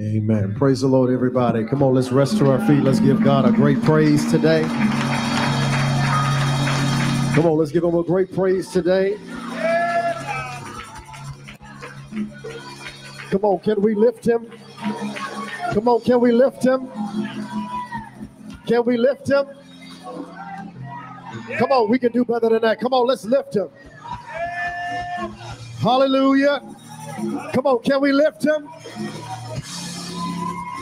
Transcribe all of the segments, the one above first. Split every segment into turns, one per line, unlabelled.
Amen. Praise the Lord, everybody. Come on, let's rest to our feet. Let's give God a great praise today. Come on, let's give him a great praise today. Come on, can we lift him? Come on, can we lift him? Can we lift him? Come on, we can do better than that. Come on, let's lift him. Hallelujah. Come on, can we lift him?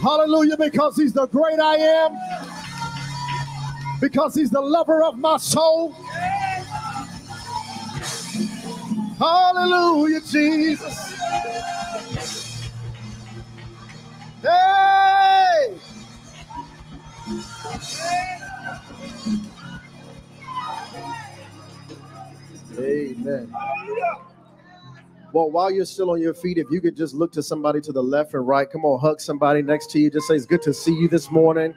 Hallelujah, because he's the great I am. Because he's the lover of my soul. Hallelujah, Jesus. Hey! Amen. Well, while you're still on your feet, if you could just look to somebody to the left and right, come on, hug somebody next to you. Just say, It's good to see you this morning.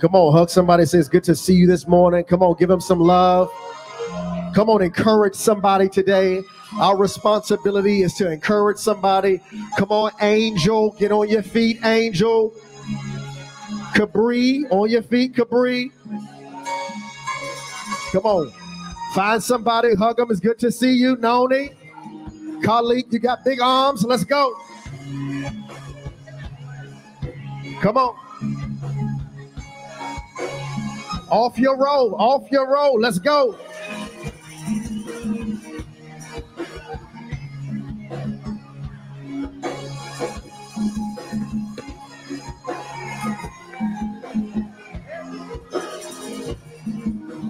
Come on, hug somebody. Say, It's good to see you this morning. Come on, give them some love. Come on, encourage somebody today. Our responsibility is to encourage somebody. Come on, Angel, get on your feet, Angel. Cabri, on your feet, Cabri. Come on, find somebody, hug them. It's good to see you, Noni. Colleague, you got big arms. Let's go. Come on. Off your roll, off your roll. Let's go.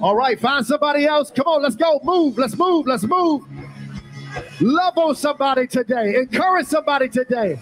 All right, find somebody else. Come on, let's go. Move, let's move, let's move. Love on somebody today. Encourage somebody today.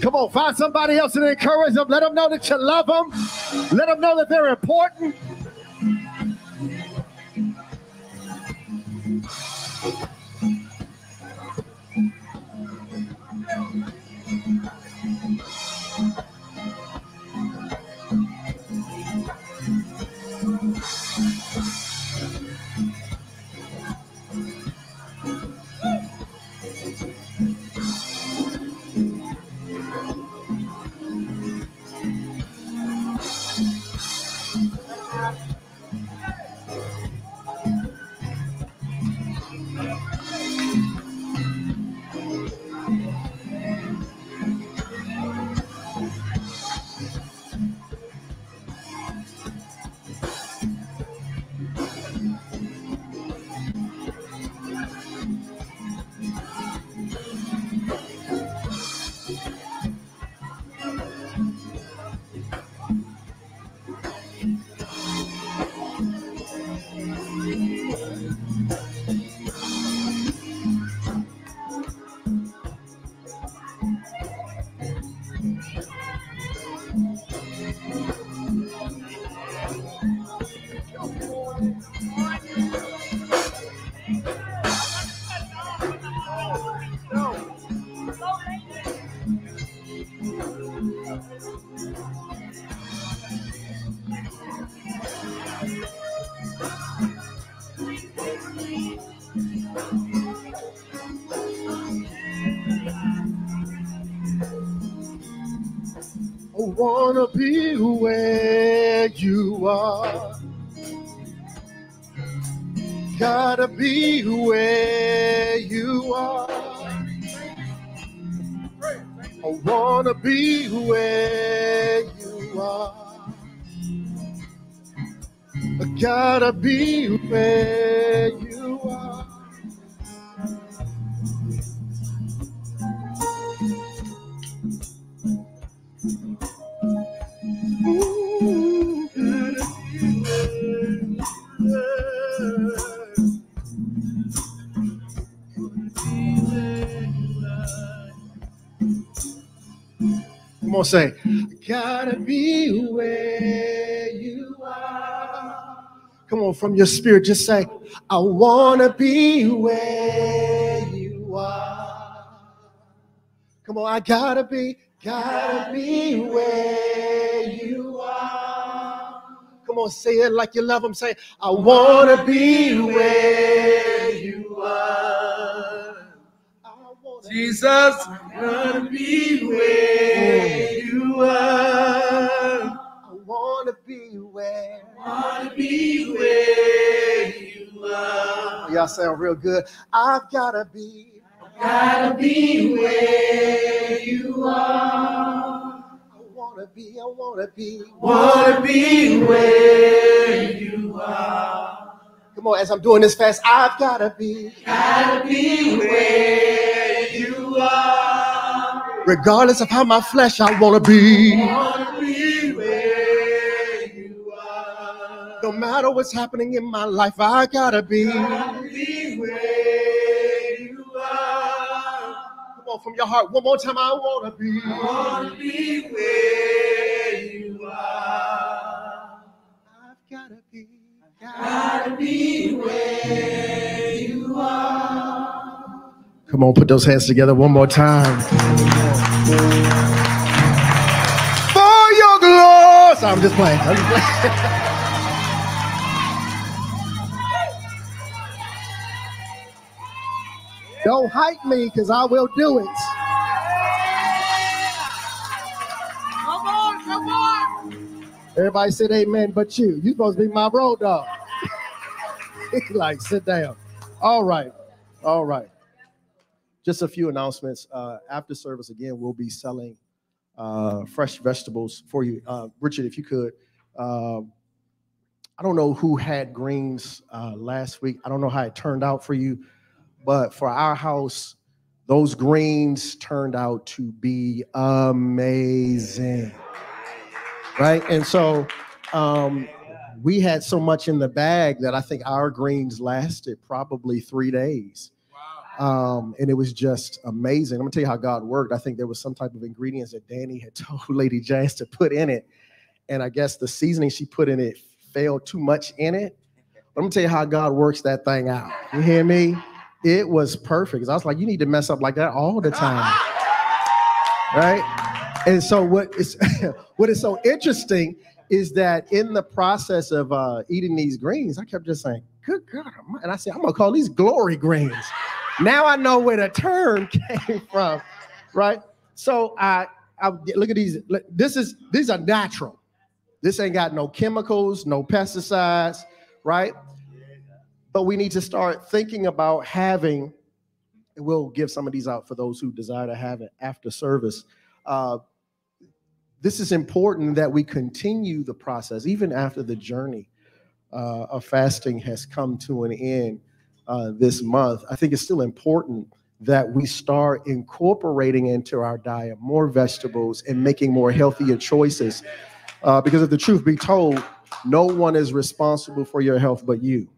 Come on, find somebody else and encourage them. Let them know that you love them. Let them know that they're important. Be where you are. I wanna be where you are. I gotta be where you say, I gotta be where you are. Come on, from your spirit, just say, I want to be where you are. Come on, I gotta be, gotta be where you are. Come on, say it like you love him. Say, I want to be where you are.
Jesus, I want to be where mm. Are.
I want to be where.
want to be where you are.
Y'all sound real good. I've gotta be.
Gotta be where you are.
I wanna be. I wanna be.
Wanna be where you are.
Come on, as I'm doing this fast, I've gotta be.
Gotta be where.
Regardless of how my flesh, I wanna be.
Wanna be.
No matter what's happening in my life, I gotta be.
Gotta be where you are.
Come on, from your heart, one more time. I wanna be.
I Wanna be where you are.
I've gotta be.
I Gotta be where you are.
Come on, put those hands together one more time. For your glory. So I'm just playing. I'm just playing. Don't hype me because I will do it.
Come on, come on.
Everybody said amen, but you. You supposed to be my road dog. like, sit down. All right. All right. Just a few announcements. Uh, after service, again, we'll be selling uh, fresh vegetables for you. Uh, Richard, if you could. Um, I don't know who had greens uh, last week. I don't know how it turned out for you, but for our house, those greens turned out to be amazing right? And so um, we had so much in the bag that I think our greens lasted probably three days. Um, and it was just amazing. I'm gonna tell you how God worked. I think there was some type of ingredients that Danny had told Lady Jazz to put in it, and I guess the seasoning she put in it failed too much in it. But I'm gonna tell you how God works that thing out. You hear me? It was perfect. I was like, you need to mess up like that all the time, right? And so what is what is so interesting is that in the process of uh, eating these greens, I kept just saying, "Good God!" And I said, "I'm gonna call these glory greens." Now I know where the term came from, right? So I, I look at these. This is these are natural. This ain't got no chemicals, no pesticides, right? But we need to start thinking about having. and We'll give some of these out for those who desire to have it after service. Uh, this is important that we continue the process even after the journey uh, of fasting has come to an end uh, this month. I think it's still important that we start incorporating into our diet more vegetables and making more healthier choices. Uh, because if the truth be told, no one is responsible for your health but you.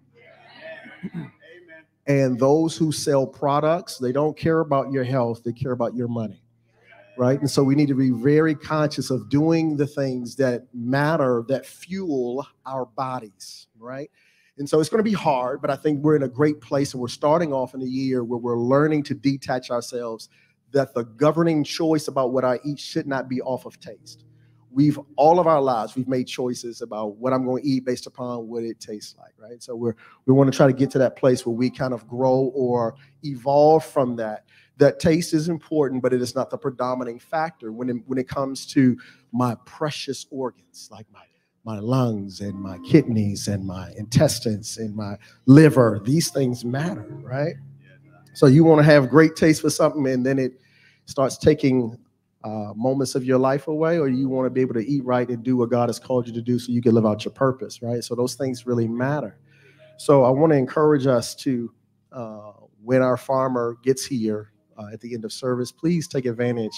And those who sell products, they don't care about your health, they care about your money right? And so we need to be very conscious of doing the things that matter, that fuel our bodies, right? And so it's going to be hard, but I think we're in a great place and we're starting off in a year where we're learning to detach ourselves that the governing choice about what I eat should not be off of taste. We've all of our lives we've made choices about what I'm going to eat based upon what it tastes like, right? So we're we want to try to get to that place where we kind of grow or evolve from that that taste is important, but it is not the predominating factor when it, when it comes to my precious organs, like my my lungs and my kidneys and my intestines and my liver. These things matter, right? So you want to have great taste for something, and then it starts taking uh, moments of your life away, or you want to be able to eat right and do what God has called you to do, so you can live out your purpose, right? So those things really matter. So I want to encourage us to, uh, when our farmer gets here, uh, at the end of service, please take advantage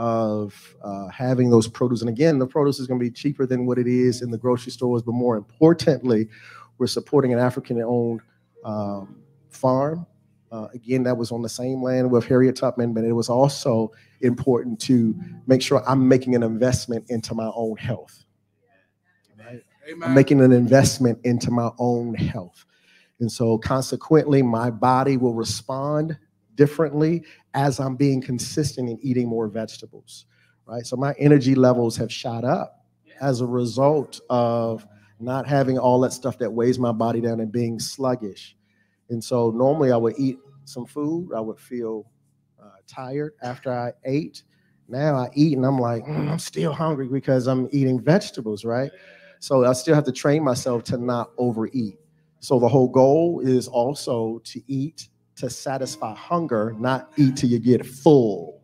of uh, having those produce. And again, the produce is going to be cheaper than what it is in the grocery stores, but more importantly, we're supporting an African-owned um, farm. Uh, again, that was on the same land with Harriet Tubman, but it was also important to make sure I'm making an investment into my own health. Right? I'm making an investment into my own health. And so, consequently, my body will respond differently as I'm being consistent in eating more vegetables, right? So, my energy levels have shot up as a result of not having all that stuff that weighs my body down and being sluggish. And so, normally, I would eat some food, I would feel uh, tired after I ate. Now I eat and I'm like, mm, I'm still hungry because I'm eating vegetables, right? So I still have to train myself to not overeat. So the whole goal is also to eat to satisfy hunger, not eat till you get full.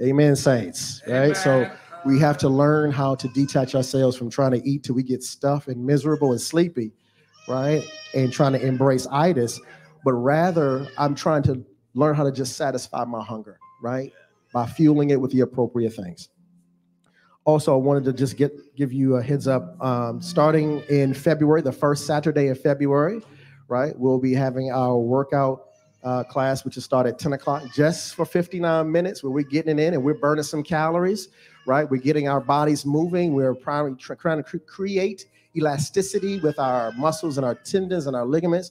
Amen, saints. Right? Amen. So we have to learn how to detach ourselves from trying to eat till we get stuffed and miserable and sleepy, right? And trying to embrace itis. But rather, I'm trying to learn how to just satisfy my hunger, right? By fueling it with the appropriate things also, I wanted to just get give you a heads up. Um, starting in February, the first Saturday of February, right, we'll be having our workout uh, class, which will start at 10 o'clock, just for 59 minutes, where we're getting in and we're burning some calories, right? We're getting our bodies moving. We're probably trying to create elasticity with our muscles and our tendons and our ligaments.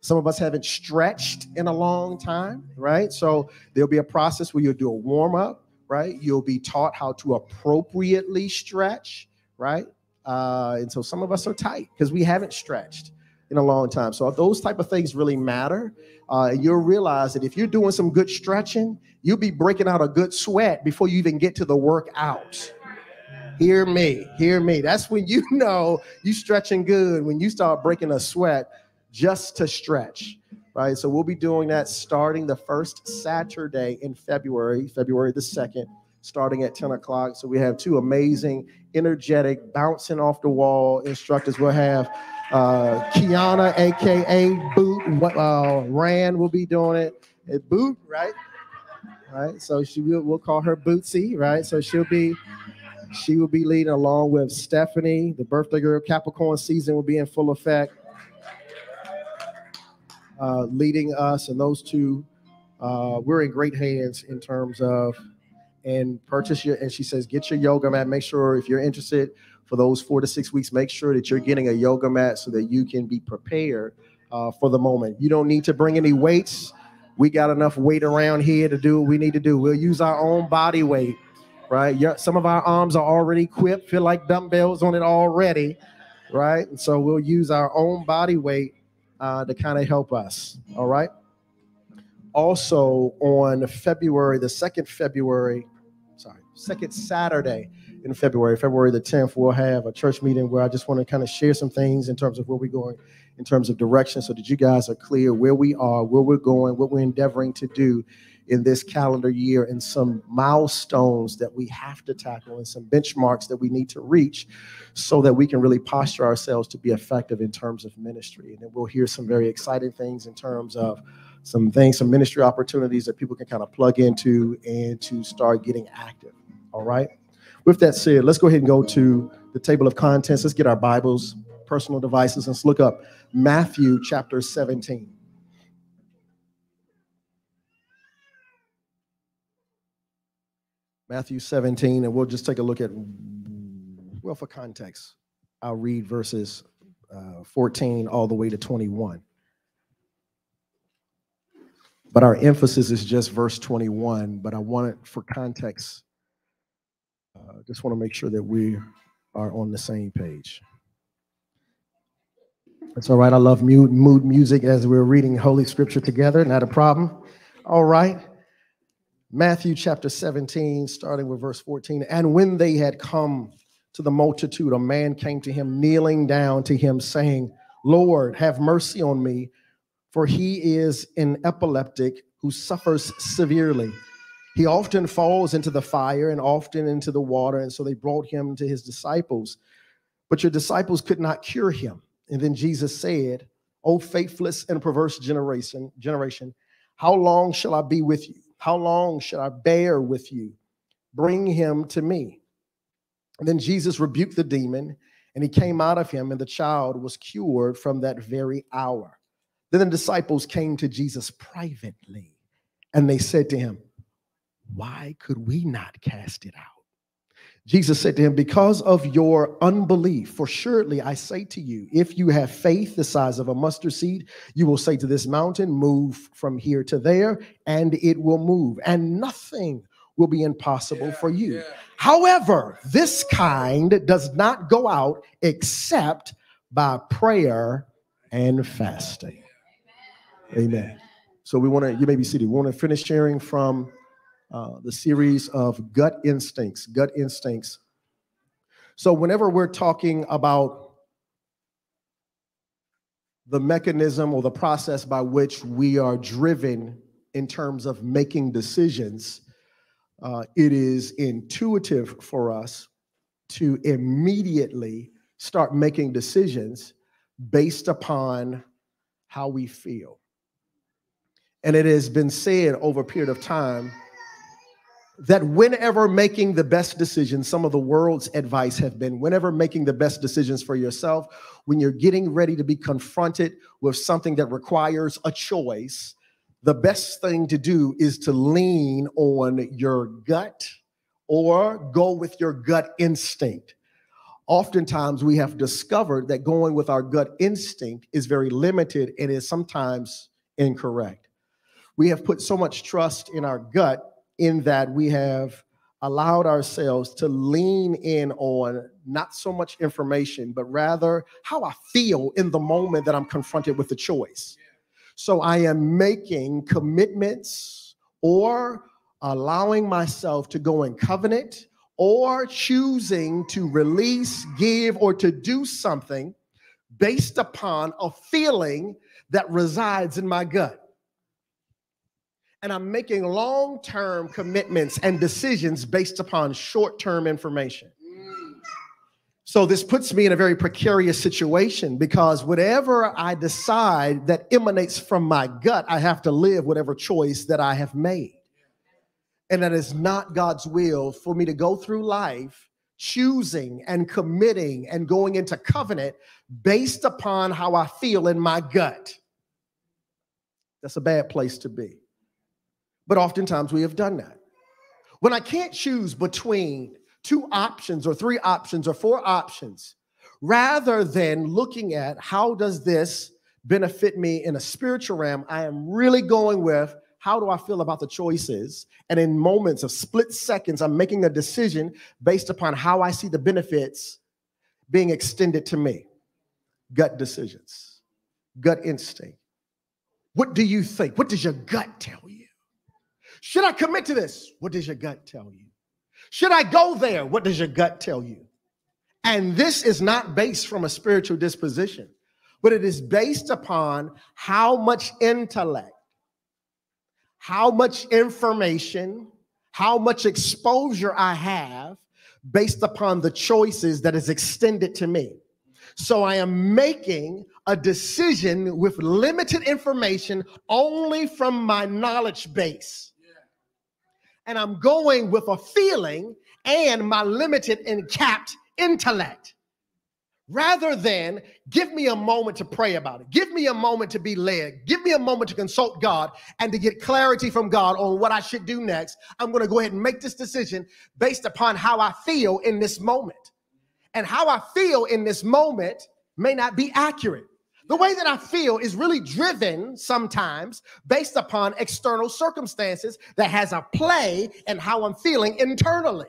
Some of us haven't stretched in a long time, right? So there'll be a process where you'll do a warm up right? You'll be taught how to appropriately stretch, right? Uh, and so some of us are tight because we haven't stretched in a long time. So those type of things really matter. Uh, you'll realize that if you're doing some good stretching, you'll be breaking out a good sweat before you even get to the workout. Hear me, hear me. That's when you know you stretching good when you start breaking a sweat just to stretch right? So we'll be doing that starting the first Saturday in February, February the 2nd, starting at 10 o'clock. So we have two amazing, energetic, bouncing off the wall instructors. We'll have uh, Kiana, aka Boot, uh, Rand will be doing it at Boot, right? Right. So she will, we'll call her Bootsy, right? So she'll be she will be leading along with Stephanie. The birthday girl Capricorn season will be in full effect uh, leading us, and those two, uh, we're in great hands in terms of and purchase your. And she says, get your yoga mat. Make sure if you're interested for those four to six weeks, make sure that you're getting a yoga mat so that you can be prepared uh, for the moment. You don't need to bring any weights. We got enough weight around here to do what we need to do. We'll use our own body weight, right? Some of our arms are already equipped, feel like dumbbells on it already, right? And so we'll use our own body weight uh, to kind of help us. All right. Also, on February, the second February, sorry, second Saturday in February, February the 10th, we'll have a church meeting where I just want to kind of share some things in terms of where we're going, in terms of direction, so that you guys are clear where we are, where we're going, what we're endeavoring to do in this calendar year and some milestones that we have to tackle and some benchmarks that we need to reach so that we can really posture ourselves to be effective in terms of ministry. And then we'll hear some very exciting things in terms of some things, some ministry opportunities that people can kind of plug into and to start getting active. All right. With that said, let's go ahead and go to the table of contents. Let's get our Bibles, personal devices, and let's look up Matthew chapter 17. Matthew 17, and we'll just take a look at, well, for context, I'll read verses uh, 14 all the way to 21. But our emphasis is just verse 21. But I want it for context. Uh, just want to make sure that we are on the same page. That's all right. I love mood, mood music as we're reading Holy Scripture together. Not a problem. All right. Matthew chapter 17, starting with verse 14. And when they had come to the multitude, a man came to him, kneeling down to him, saying, Lord, have mercy on me, for he is an epileptic who suffers severely. He often falls into the fire and often into the water. And so they brought him to his disciples. But your disciples could not cure him. And then Jesus said, O faithless and perverse generation, generation, how long shall I be with you? How long shall I bear with you? Bring him to me. And then Jesus rebuked the demon, and he came out of him, and the child was cured from that very hour. Then the disciples came to Jesus privately, and they said to him, Why could we not cast it out? Jesus said to him, Because of your unbelief, for surely I say to you, if you have faith the size of a mustard seed, you will say to this mountain, Move from here to there, and it will move, and nothing will be impossible yeah, for you. Yeah. However, this kind does not go out except by prayer and fasting. Amen. So we want to, you may be seated. We want to finish sharing from uh, the series of gut instincts, gut instincts. So, whenever we're talking about the mechanism or the process by which we are driven in terms of making decisions, uh, it is intuitive for us to immediately start making decisions based upon how we feel. And it has been said over a period of time that whenever making the best decisions, some of the world's advice have been whenever making the best decisions for yourself, when you're getting ready to be confronted with something that requires a choice, the best thing to do is to lean on your gut or go with your gut instinct. Oftentimes, we have discovered that going with our gut instinct is very limited and is sometimes incorrect. We have put so much trust in our gut in that we have allowed ourselves to lean in on not so much information, but rather how I feel in the moment that I'm confronted with the choice. So I am making commitments or allowing myself to go in covenant or choosing to release, give, or to do something based upon a feeling that resides in my gut and I'm making long term commitments and decisions based upon short term information. So, this puts me in a very precarious situation because whatever I decide that emanates from my gut, I have to live whatever choice that I have made. And that is not God's will for me to go through life choosing and committing and going into covenant based upon how I feel in my gut. That's a bad place to be. But oftentimes we have done that. When I can't choose between two options or three options or four options, rather than looking at how does this benefit me in a spiritual realm, I am really going with how do I feel about the choices? And in moments of split seconds, I'm making a decision based upon how I see the benefits being extended to me. Gut decisions, gut instinct. What do you think? What does your gut tell you? Should I commit to this? What does your gut tell you? Should I go there? What does your gut tell you? And this is not based from a spiritual disposition, but it is based upon how much intellect, how much information, how much exposure I have based upon the choices that is extended to me. So I am making a decision with limited information only from my knowledge base and I'm going with a feeling and my limited and capped intellect. Rather than give me a moment to pray about it, give me a moment to be led, give me a moment to consult God and to get clarity from God on what I should do next, I'm going to go ahead and make this decision based upon how I feel in this moment. And how I feel in this moment may not be accurate. The way that I feel is really driven sometimes based upon external circumstances that has a play in how I'm feeling internally.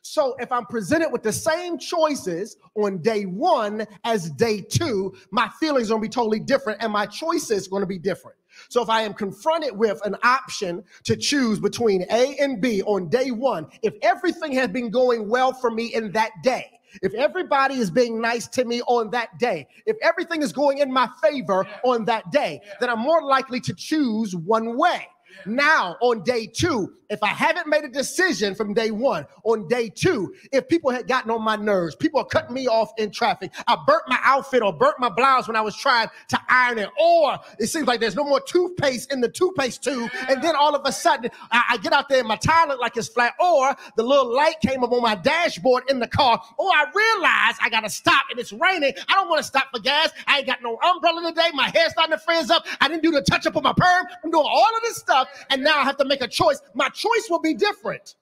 So if I'm presented with the same choices on day one as day two, my feelings are to be totally different and my choices are to be different. So if I am confronted with an option to choose between A and B on day one, if everything has been going well for me in that day, if everybody is being nice to me on that day, if everything is going in my favor on that day, then I'm more likely to choose one way. Now, on day two, if I haven't made a decision from day one, on day two, if people had gotten on my nerves, people are cutting me off in traffic, I burnt my outfit or burnt my blouse when I was trying to iron it, or it seems like there's no more toothpaste in the toothpaste tube, and then all of a sudden I, I get out there and my tire like it's flat, or the little light came up on my dashboard in the car, or I realize I gotta stop and it's raining. I don't want to stop for gas. I ain't got no umbrella today. My hair's starting to frizz up. I didn't do the touch up on my perm. I'm doing all of this stuff, and now I have to make a choice. My choice will be different.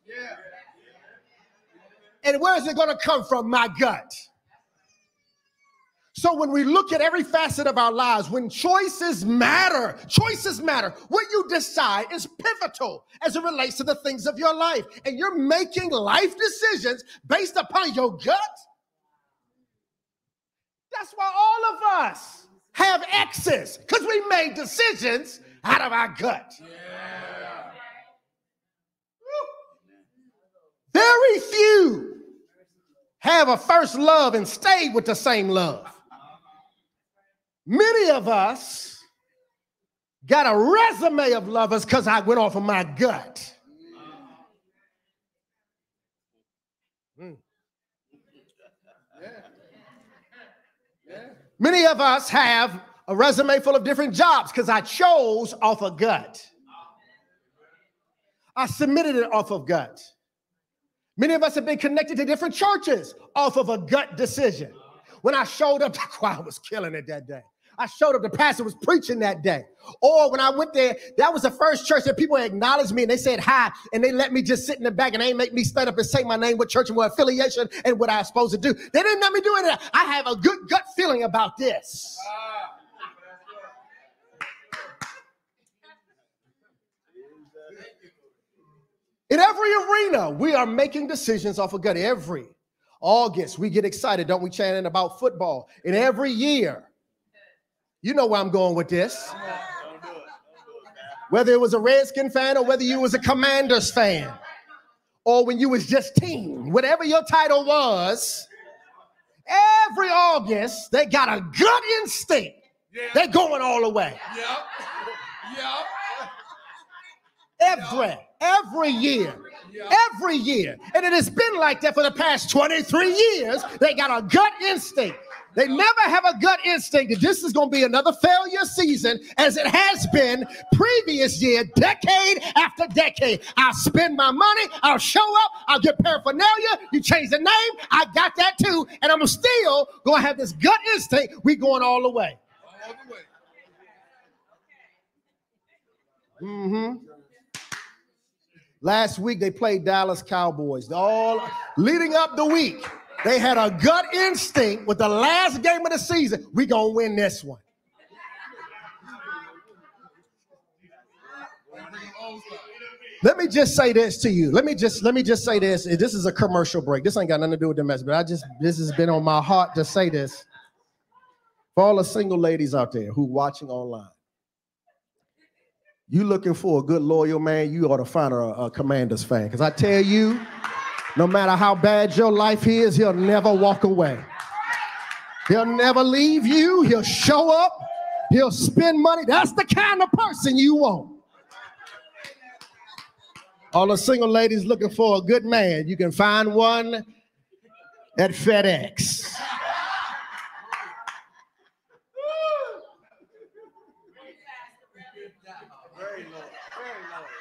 And where is it going to come from? My gut. So when we look at every facet of our lives, when choices matter, choices matter. What you decide is pivotal as it relates to the things of your life. And you're making life decisions based upon your gut. That's why all of us have exes, because we made decisions out of our gut. Yeah. Very few have a first love and stayed with the same love. Many of us got a resume of lovers because I went off of my gut. Mm. Many of us have a resume full of different jobs because I chose off of gut. I submitted it off of gut. Many of us have been connected to different churches off of a gut decision. When I showed up, choir was killing it that day. I showed up, the pastor was preaching that day. Or when I went there, that was the first church that people acknowledged me and they said hi and they let me just sit in the back and they make me stand up and say my name, what church and what affiliation and what I was supposed to do. They didn't let me do it. I have a good gut feeling about this. Ah. In every arena, we are making decisions off of gut. Every August, we get excited, don't we, chanting about football? In every year, you know where I'm going with this. Whether it was a Redskin fan or whether you was a Commanders fan or when you was just team, whatever your title was, every August they got a gut instinct. Yeah. They're going all the way. Yep. Yep. Every, every year. Every year. And it has been like that for the past 23 years. They got a gut instinct. They never have a gut instinct that this is going to be another failure season as it has been previous year, decade after decade. I'll spend my money, I'll show up, I'll get paraphernalia, you change the name, I got that too, and I'm still going to have this gut instinct. We going all the way. All the way. Mm-hmm. Last week they played Dallas Cowboys. All leading up the week. They had a gut instinct with the last game of the season. We gonna win this one. Let me just say this to you. Let me just let me just say this. This is a commercial break. This ain't got nothing to do with the message, but I just this has been on my heart to say this. For all the single ladies out there who watching online, you looking for a good loyal man, you ought to find a, a Commanders fan. Because I tell you, no matter how bad your life is, he'll never walk away. He'll never leave you. He'll show up. He'll spend money. That's the kind of person you want. All the single ladies looking for a good man, you can find one at FedEx.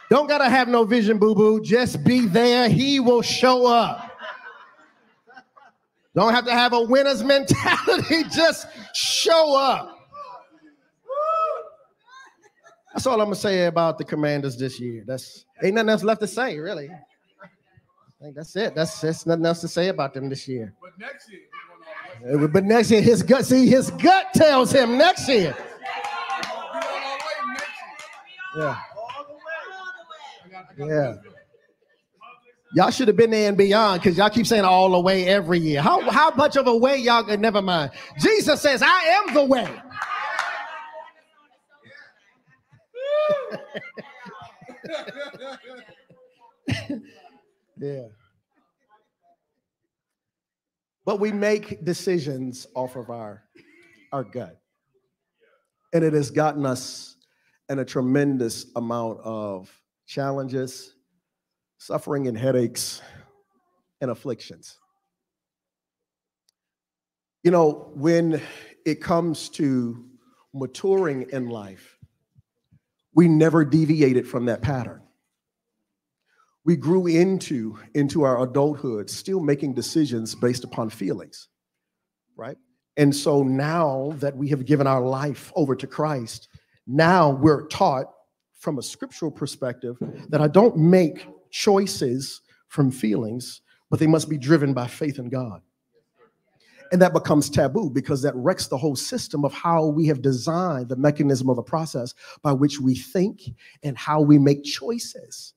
Don't gotta have no vision, boo boo. Just be there. He will show up. Don't have to have a winner's mentality. Just show up. That's all I'm gonna say about the Commanders this year. That's ain't nothing else left to say, really. I think that's it. That's that's nothing else to say about them this year. But next year, uh, but next year, his gut. See, his gut tells him next year. Yeah. Yeah. Y'all should have been there and beyond because y'all keep saying all the way every year. How, how much of a way y'all can never mind? Jesus says, I am the way. yeah. But we make decisions off of our, our gut. And it has gotten us in a tremendous amount of challenges, suffering, and headaches and afflictions. You know, when it comes to maturing in life, we never deviated from that pattern. We grew into, into our adulthood still making decisions based upon feelings, right? And so now that we have given our life over to Christ, now we're taught from a scriptural perspective that I don't make choices from feelings, but they must be driven by faith in God. And that becomes taboo because that wrecks the whole system of how we have designed the mechanism of the process by which we think and how we make choices.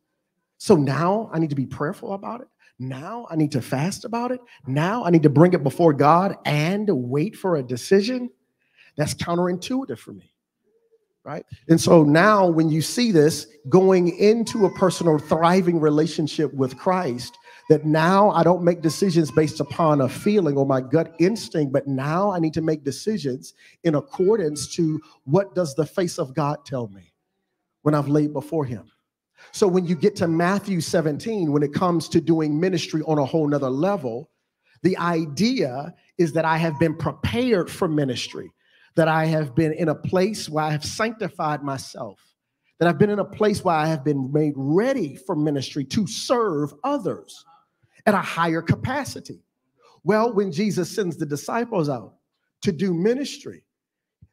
So now I need to be prayerful about it. Now I need to fast about it. Now I need to bring it before God and wait for a decision. That's counterintuitive for me. Right. And so now when you see this going into a personal thriving relationship with Christ, that now I don't make decisions based upon a feeling or my gut instinct, but now I need to make decisions in accordance to what does the face of God tell me when I've laid before him. So when you get to Matthew 17, when it comes to doing ministry on a whole nother level, the idea is that I have been prepared for ministry, that I have been in a place where I have sanctified myself, that I've been in a place where I have been made ready for ministry to serve others at a higher capacity. Well, when Jesus sends the disciples out to do ministry,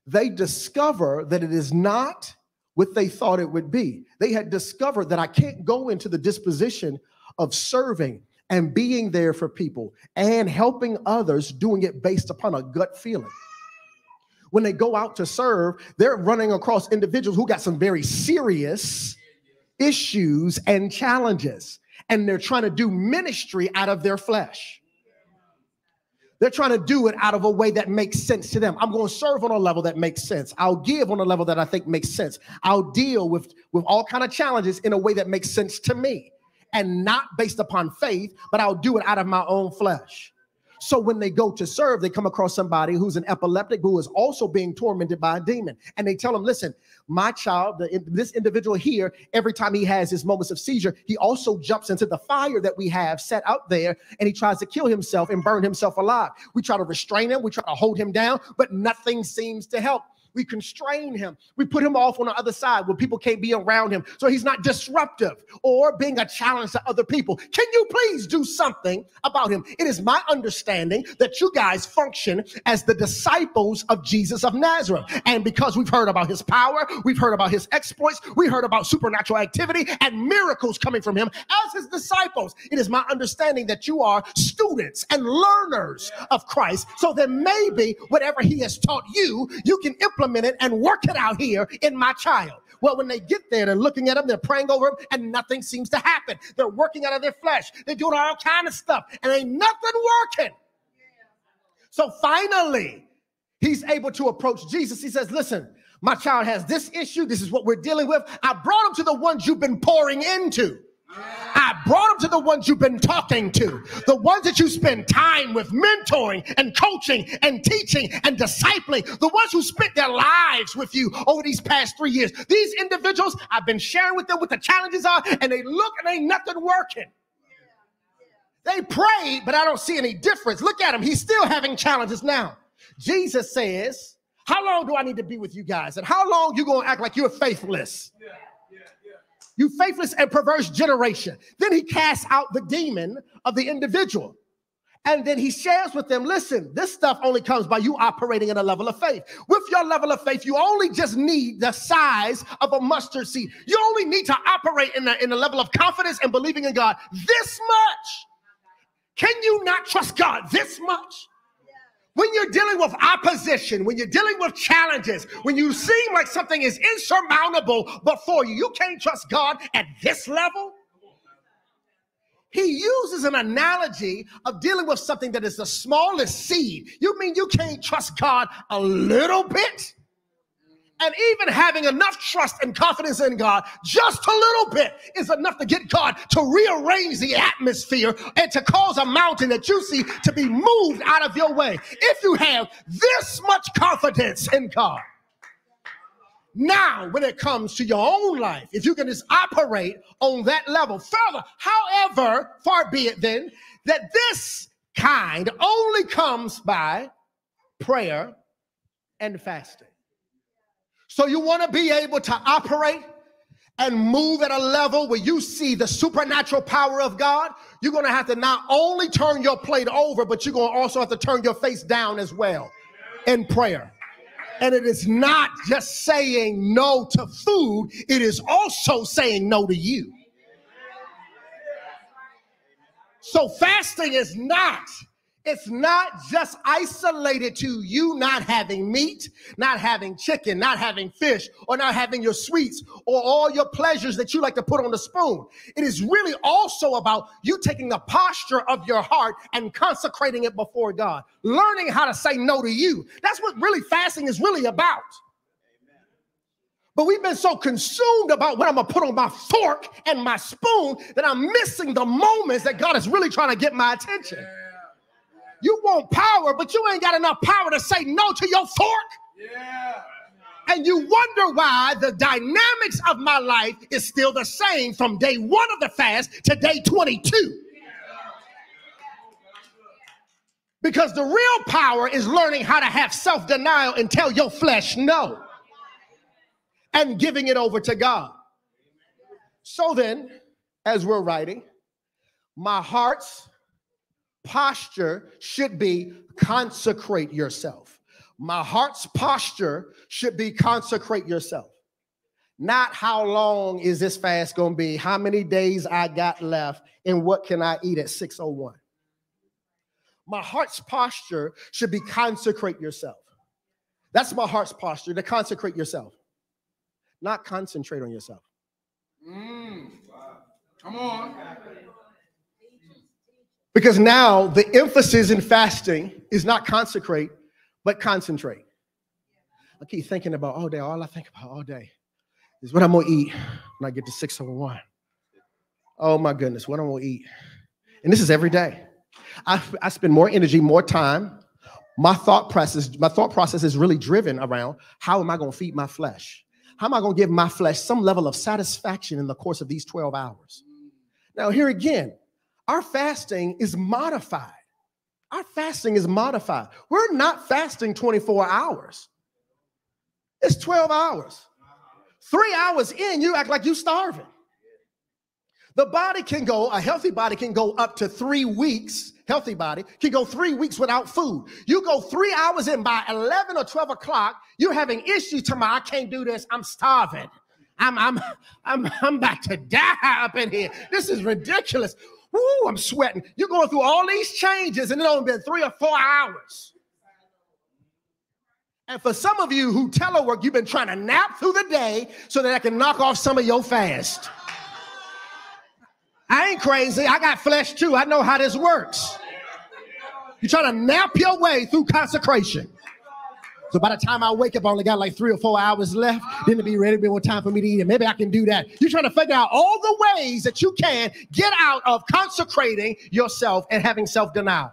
they discover that it is not what they thought it would be. They had discovered that I can't go into the disposition of serving and being there for people and helping others, doing it based upon a gut feeling. When they go out to serve, they're running across individuals who got some very serious issues and challenges, and they're trying to do ministry out of their flesh. They're trying to do it out of a way that makes sense to them. I'm going to serve on a level that makes sense. I'll give on a level that I think makes sense. I'll deal with, with all kind of challenges in a way that makes sense to me and not based upon faith, but I'll do it out of my own flesh. So when they go to serve, they come across somebody who's an epileptic who is also being tormented by a demon. And they tell them, listen, my child, the, this individual here, every time he has his moments of seizure, he also jumps into the fire that we have set out there and he tries to kill himself and burn himself alive. We try to restrain him, we try to hold him down, but nothing seems to help. We constrain him. We put him off on the other side where people can't be around him. So he's not disruptive or being a challenge to other people. Can you please do something about him? It is my understanding that you guys function as the disciples of Jesus of Nazareth. And because we've heard about his power, we've heard about his exploits, we heard about supernatural activity and miracles coming from him as his disciples. It is my understanding that you are students and learners of Christ. So then maybe whatever he has taught you, you can implement implement it and work it out here in my child. Well, when they get there, they're looking at them, they're praying over them, and nothing seems to happen. They're working out of their flesh. They're doing all kind of stuff, and ain't nothing working. So finally, he's able to approach Jesus. He says, Listen, my child has this issue. This is what we're dealing with. I brought him to the ones you've been pouring into. I brought them to the ones you've been talking to, the ones that you spend time with, mentoring and coaching and teaching and discipling, the ones who spent their lives with you over these past three years. These individuals, I've been sharing with them what the challenges are, and they look and ain't nothing working. They prayed, but I don't see any difference. Look at him, he's still having challenges now. Jesus says, How long do I need to be with you guys? And how long you gonna act like you're faithless? Yeah you faithless and perverse generation. Then he casts out the demon of the individual. And then he shares with them, listen, this stuff only comes by you operating in a level of faith. With your level of faith, you only just need the size of a mustard seed. You only need to operate in a, in a level of confidence and believing in God this much. Can you not trust God this much? When you're dealing with opposition, when you're dealing with challenges, when you seem like something is insurmountable before you, you can't trust God at this level. He uses an analogy of dealing with something that is the smallest seed. You mean you can't trust God a little bit? And even having enough trust and confidence in God, just a little bit, is enough to get God to rearrange the atmosphere and to cause a mountain that you see to be moved out of your way. If you have this much confidence in God, now when it comes to your own life, if you can just operate on that level further, however, far be it then, that this kind only comes by prayer and fasting. So you want to be able to operate and move at a level where you see the supernatural power of God, you're going to have to not only turn your plate over, but you're going to also have to turn your face down as well in prayer. And it is not just saying no to food, it is also saying no to you. So fasting is not it's not just isolated to you not having meat, not having chicken, not having fish, or not having your sweets, or all your pleasures that you like to put on the spoon. It is really also about you taking the posture of your heart and consecrating it before God, learning how to say no to you. That's what really fasting is really about. But we've been so consumed about what I'm gonna put on my fork and my spoon that I'm missing the moments that God is really trying to get my attention. You want power, but you ain't got enough power to say no to your fork. Yeah. And you wonder why the dynamics of my life is still the same from day one of the fast to day 22. Because the real power is learning how to have self denial and tell your flesh no and giving it over to God. So then, as we're writing, my heart's posture should be consecrate yourself. My heart's posture should be consecrate yourself. Not how long is this fast going to be, how many days I got left, and what can I eat at 601. My heart's posture should be consecrate yourself. That's my heart's posture to consecrate yourself, not concentrate on yourself. Mm, wow. Come on. Because now the emphasis in fasting is not consecrate, but concentrate. I keep thinking about all day, all I think about all day is what I'm gonna eat when I get to 601. Oh my goodness, what I'm gonna eat. And this is every day. I, I spend more energy, more time. My thought process, my thought process is really driven around how am I gonna feed my flesh? How am I gonna give my flesh some level of satisfaction in the course of these 12 hours? Now, here again, our fasting is modified. Our fasting is modified. We're not fasting 24 hours, it's 12 hours. Three hours in, you act like you're starving. The body can go, a healthy body can go up to three weeks. Healthy body can go three weeks without food. You go three hours in by 11 or 12 o'clock, you're having issues tomorrow. I can't do this. I'm starving. I'm, I'm, I'm, I'm about to die up in here. This is ridiculous. Woo, I'm sweating. You're going through all these changes, and it only been three or four hours. And for some of you who telework, you've been trying to nap through the day so that I can knock off some of your fast. I ain't crazy. I got flesh too. I know how this works. You're trying to nap your way through consecration. So by the time I wake up, I only got like three or four hours left. Then to be ready, be more time for me to eat it. Maybe I can do that. You're trying to figure out all the ways that you can get out of consecrating yourself and having self denial.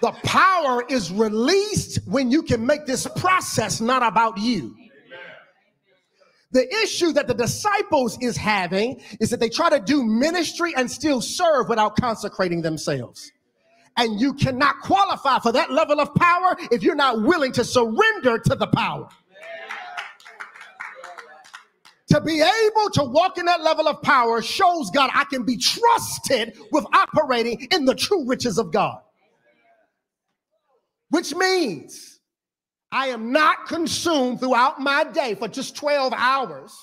The power is released when you can make this process not about you. The issue that the disciples is having is that they try to do ministry and still serve without consecrating themselves. And you cannot qualify for that level of power if you're not willing to surrender to the power. To be able to walk in that level of power shows God I can be trusted with operating in the true riches of God. Which means I am not consumed throughout my day for just 12 hours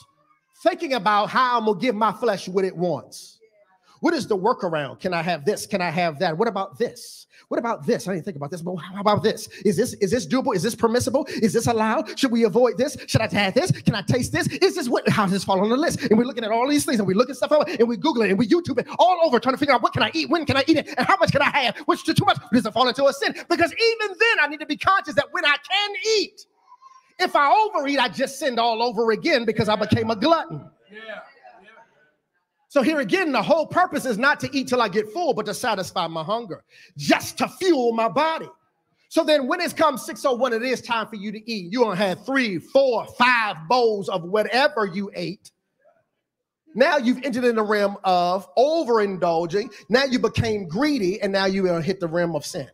thinking about how I'm going to give my flesh what it wants. What is the workaround? Can I have this? Can I have that? What about this? What about this? I didn't think about this, but how about this? Is this is this doable? Is this permissible? Is this allowed? Should we avoid this? Should I have this? Can I taste this? Is this what? How does this fall on the list? And we're looking at all these things, and we look at stuff up, and we Google it, and we YouTube it all over, trying to figure out what can I eat, when can I eat it, and how much can I have? Which too much does it fall into a sin? Because even then, I need to be conscious that when I can eat, if I overeat, I just sinned all over again because I became a glutton. Yeah. So here again, the whole purpose is not to eat till I get full, but to satisfy my hunger, just to fuel my body. So then when it comes 601, it is time for you to eat. You don't have three, four, five bowls of whatever you ate. Now you've entered in the realm of overindulging. Now you became greedy, and now you hit the realm of sin.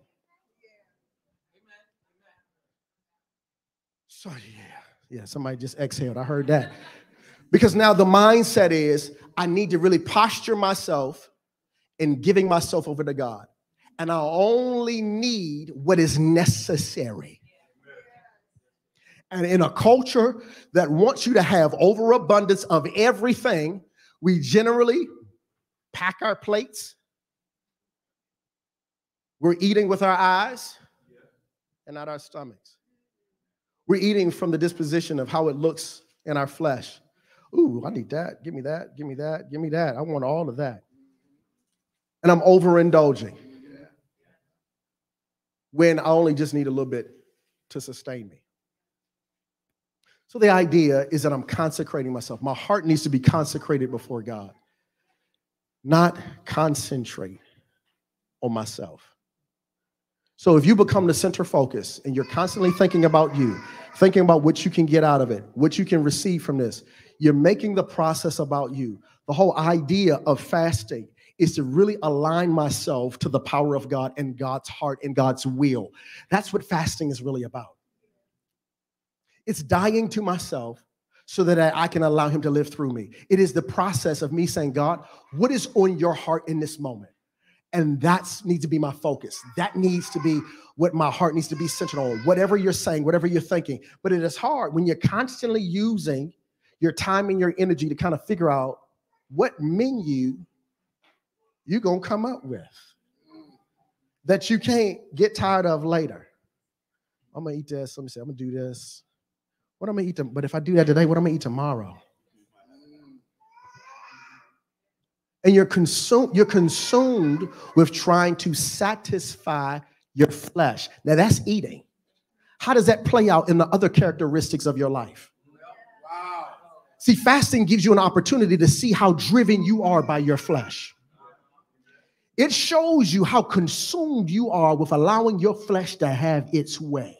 So yeah, yeah, somebody just exhaled. I heard that. Because now the mindset is I need to really posture myself in giving myself over to God. And I only need what is necessary. And in a culture that wants you to have overabundance of everything, we generally pack our plates. We're eating with our eyes and not our stomachs. We're eating from the disposition of how it looks in our flesh. Ooh, I need that. Give me that. Give me that. Give me that. I want all of that. And I'm overindulging when I only just need a little bit to sustain me. So the idea is that I'm consecrating myself. My heart needs to be consecrated before God, not concentrate on myself. So if you become the center focus and you're constantly thinking about you, thinking about what you can get out of it, what you can receive from this, you're making the process about you. The whole idea of fasting is to really align myself to the power of God and God's heart and God's will. That's what fasting is really about. It's dying to myself so that I can allow Him to live through me. It is the process of me saying, God, what is on your heart in this moment? And that needs to be my focus. That needs to be what my heart needs to be centered on. Whatever you're saying, whatever you're thinking. But it is hard when you're constantly using your time and your energy to kind of figure out what menu you're going to come up with that you can't get tired of later. I'm going to eat this. Let me say, I'm going to do this. What am I going to eat? but if I do that today, what am I going to eat tomorrow? And you're consumed, you're consumed with trying to satisfy your flesh. Now that's eating. How does that play out in the other characteristics of your life? See, fasting gives you an opportunity to see how driven you are by your flesh. It shows you how consumed you are with allowing your flesh to have its way.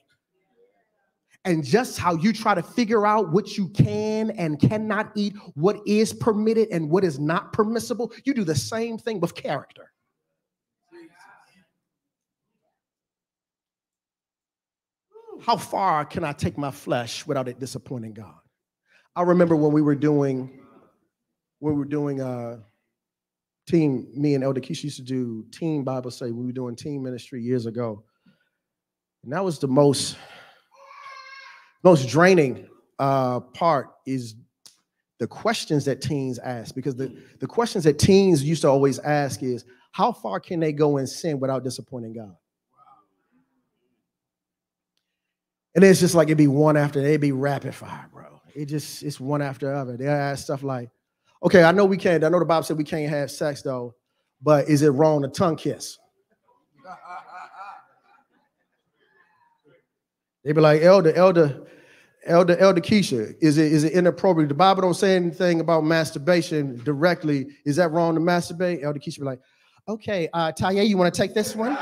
And just how you try to figure out what you can and cannot eat, what is permitted and what is not permissible, you do the same thing with character. How far can I take my flesh without it disappointing God? I remember when we were doing, when we were doing uh team, me and Elder Keisha used to do team Bible study. We were doing team ministry years ago. And that was the most, most draining uh, part is the questions that teens ask. Because the, the questions that teens used to always ask is, how far can they go in sin without disappointing God? And it's just like it'd be one after, it'd be rapid fire, bro. It just it's one after other. They ask stuff like, okay, I know we can't. I know the Bible said we can't have sex though, but is it wrong to tongue kiss? They be like, Elder, Elder, Elder, Elder Keisha, is it is it inappropriate? The Bible don't say anything about masturbation directly. Is that wrong to masturbate? Elder Keisha be like, okay, uh, Taya, you want to take this one?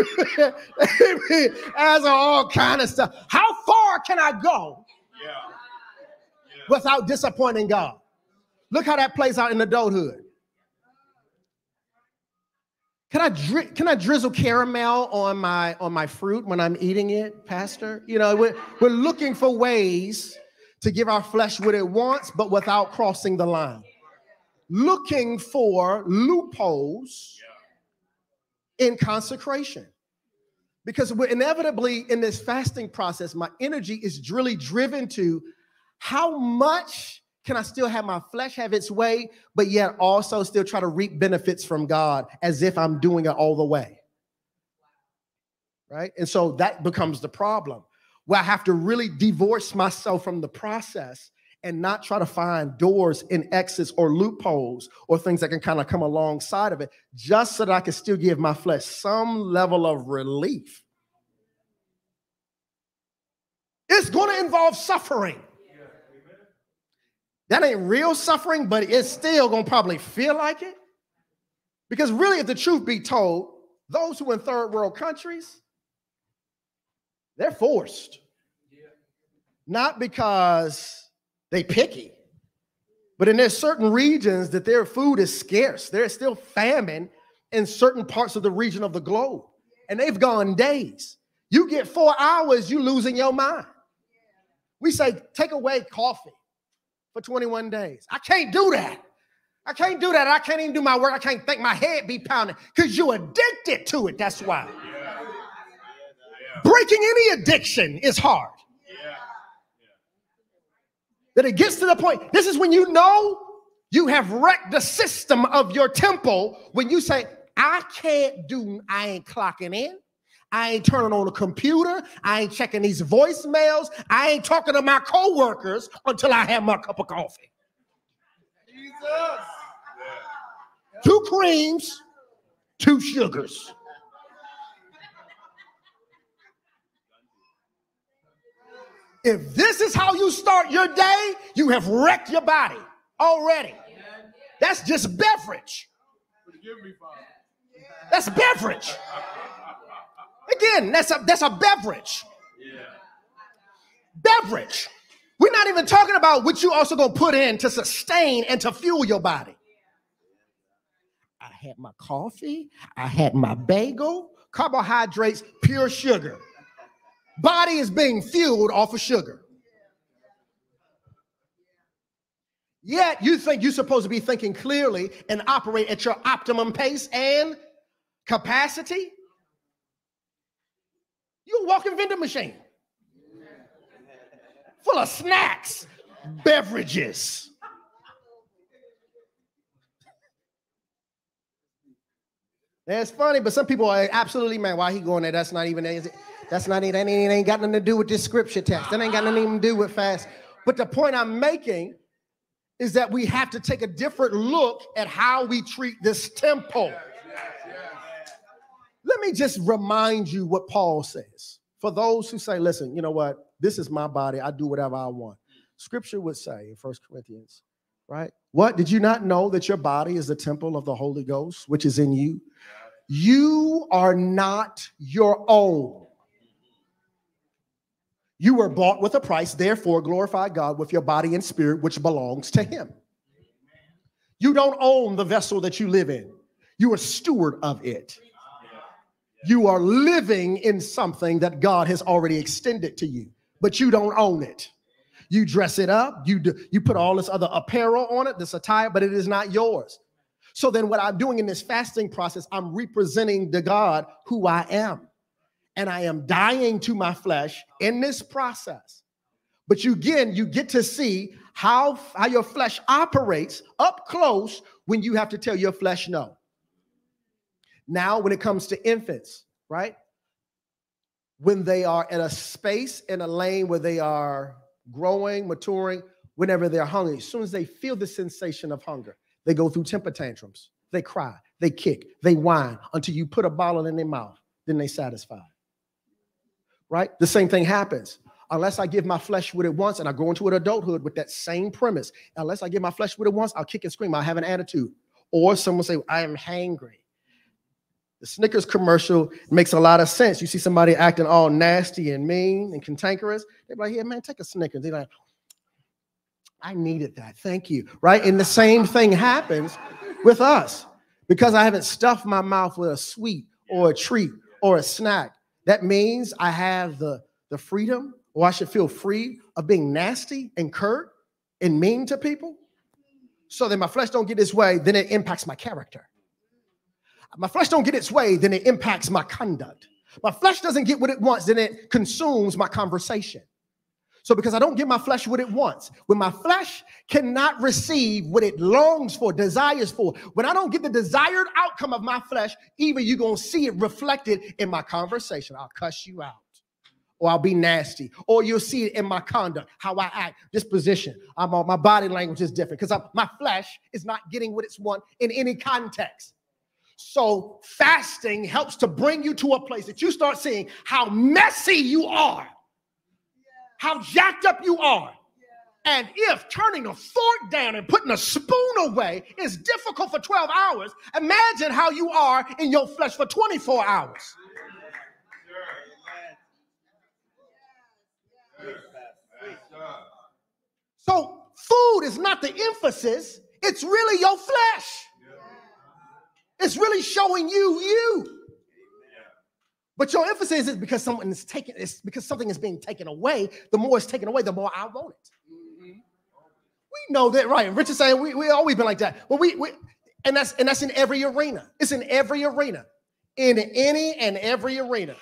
As all kind of stuff. How far can I go yeah. Yeah. without disappointing God? Look how that plays out in adulthood. Can I dri- can I drizzle caramel on my on my fruit when I'm eating it, Pastor? You know, we're, we're looking for ways to give our flesh what it wants, but without crossing the line. Looking for loopholes in consecration because we're inevitably in this fasting process, my energy is really driven to how much can I still have my flesh have its way, but yet also still try to reap benefits from God as if I'm doing it all the way. Right? And so that becomes the problem where I have to really divorce myself from the process and not try to find doors and exits or loopholes or things that can kind of come alongside of it, just so that I can still give my flesh some level of relief. It's going to involve suffering. That ain't real suffering, but it's still going to probably feel like it. Because really, if the truth be told, those who in third world countries, they're forced. Not because they picky. But in there's certain regions that their food is scarce. There's still famine in certain parts of the region of the globe. And they've gone days. You get four hours, you losing your mind. We say, take away coffee for 21 days. I can't do that. I can't do that. I can't even do my work. I can't think my head be pounding because you're addicted to it. That's why. Breaking any addiction is hard. That it gets to the point, this is when you know you have wrecked the system of your temple when you say, I can't do, I ain't clocking in. I ain't turning on the computer. I ain't checking these voicemails. I ain't talking to my coworkers until I have my cup of coffee. Jesus. Two creams, two sugars. If this is how you start your day, you have wrecked your body already. That's just beverage. That's beverage. Again, that's a that's a beverage. Beverage. We're not even talking about what you also gonna put in to sustain and to fuel your body. I had my coffee, I had my bagel, carbohydrates, pure sugar. Body is being fueled off of sugar. Yet you think you're supposed to be thinking clearly and operate at your optimum pace and capacity. You a walking vending machine full of snacks, beverages. That's funny, but some people are absolutely man. Why he going there? That's not even that's not even that ain't, ain't got nothing to do with this scripture text. That ain't got nothing to do with fast. But the point I'm making is that we have to take a different look at how we treat this temple. Let me just remind you what Paul says. For those who say, listen, you know what? This is my body. I do whatever I want. Scripture would say in First Corinthians, right? What? Did you not know that your body is the temple of the Holy Ghost, which is in you? You are not your own. You were bought with a price, therefore glorify God with your body and spirit, which belongs to Him. You don't own the vessel that you live in, you are steward of it. You are living in something that God has already extended to you, but you don't own it. You dress it up, you do, you put all this other apparel on it, this attire, but it is not yours. So then, what I'm doing in this fasting process, I'm representing the God who I am and I am dying to my flesh in this process. But you again, you get to see how, how your flesh operates up close when you have to tell your flesh no. Now, when it comes to infants, right? When they are in a space in a lane where they are growing, maturing, whenever they're hungry, as soon as they feel the sensation of hunger, they go through temper tantrums. They cry, they kick, they whine until you put a bottle in their mouth. Then they satisfied right? The same thing happens. Unless I give my flesh what it wants and I go into an adulthood with that same premise, unless I give my flesh what it wants, I'll kick and scream. I'll have an attitude. Or someone say, I am hangry. The Snickers commercial makes a lot of sense. You see somebody acting all nasty and mean and cantankerous. They're like, yeah, man, take a Snickers. They're like, I needed that. Thank you. Right? And the same thing happens with us because I haven't stuffed my mouth with a sweet or a treat or a snack that means I have the, the freedom, or I should feel free of being nasty and curt and mean to people. So that my flesh don't get its way, then it impacts my character. My flesh don't get its way, then it impacts my conduct. My flesh doesn't get what it wants, then it consumes my conversation. So, because I don't give my flesh what it wants, when my flesh cannot receive what it longs for, desires for, when I don't get the desired outcome of my flesh, even you're going to see it reflected in my conversation. I'll cuss you out, or I'll be nasty, or you'll see it in my conduct, how I act, disposition. I'm my body language is different because my flesh is not getting what it's want in any context. So, fasting helps to bring you to a place that you start seeing how messy you are how jacked up you are. And if turning a fork down and putting a spoon away is difficult for 12 hours, imagine how you are in your flesh for 24 hours. So, food is not the emphasis, it's really your flesh. It's really showing you you. But your emphasis is because someone is taking it's because something is being taken away. The more it's taken away, the more I want it. Mm-hmm. We know that, right? Richard saying we we always been like that. Well, we we and that's and that's in every arena. It's in every arena, in any and every arena.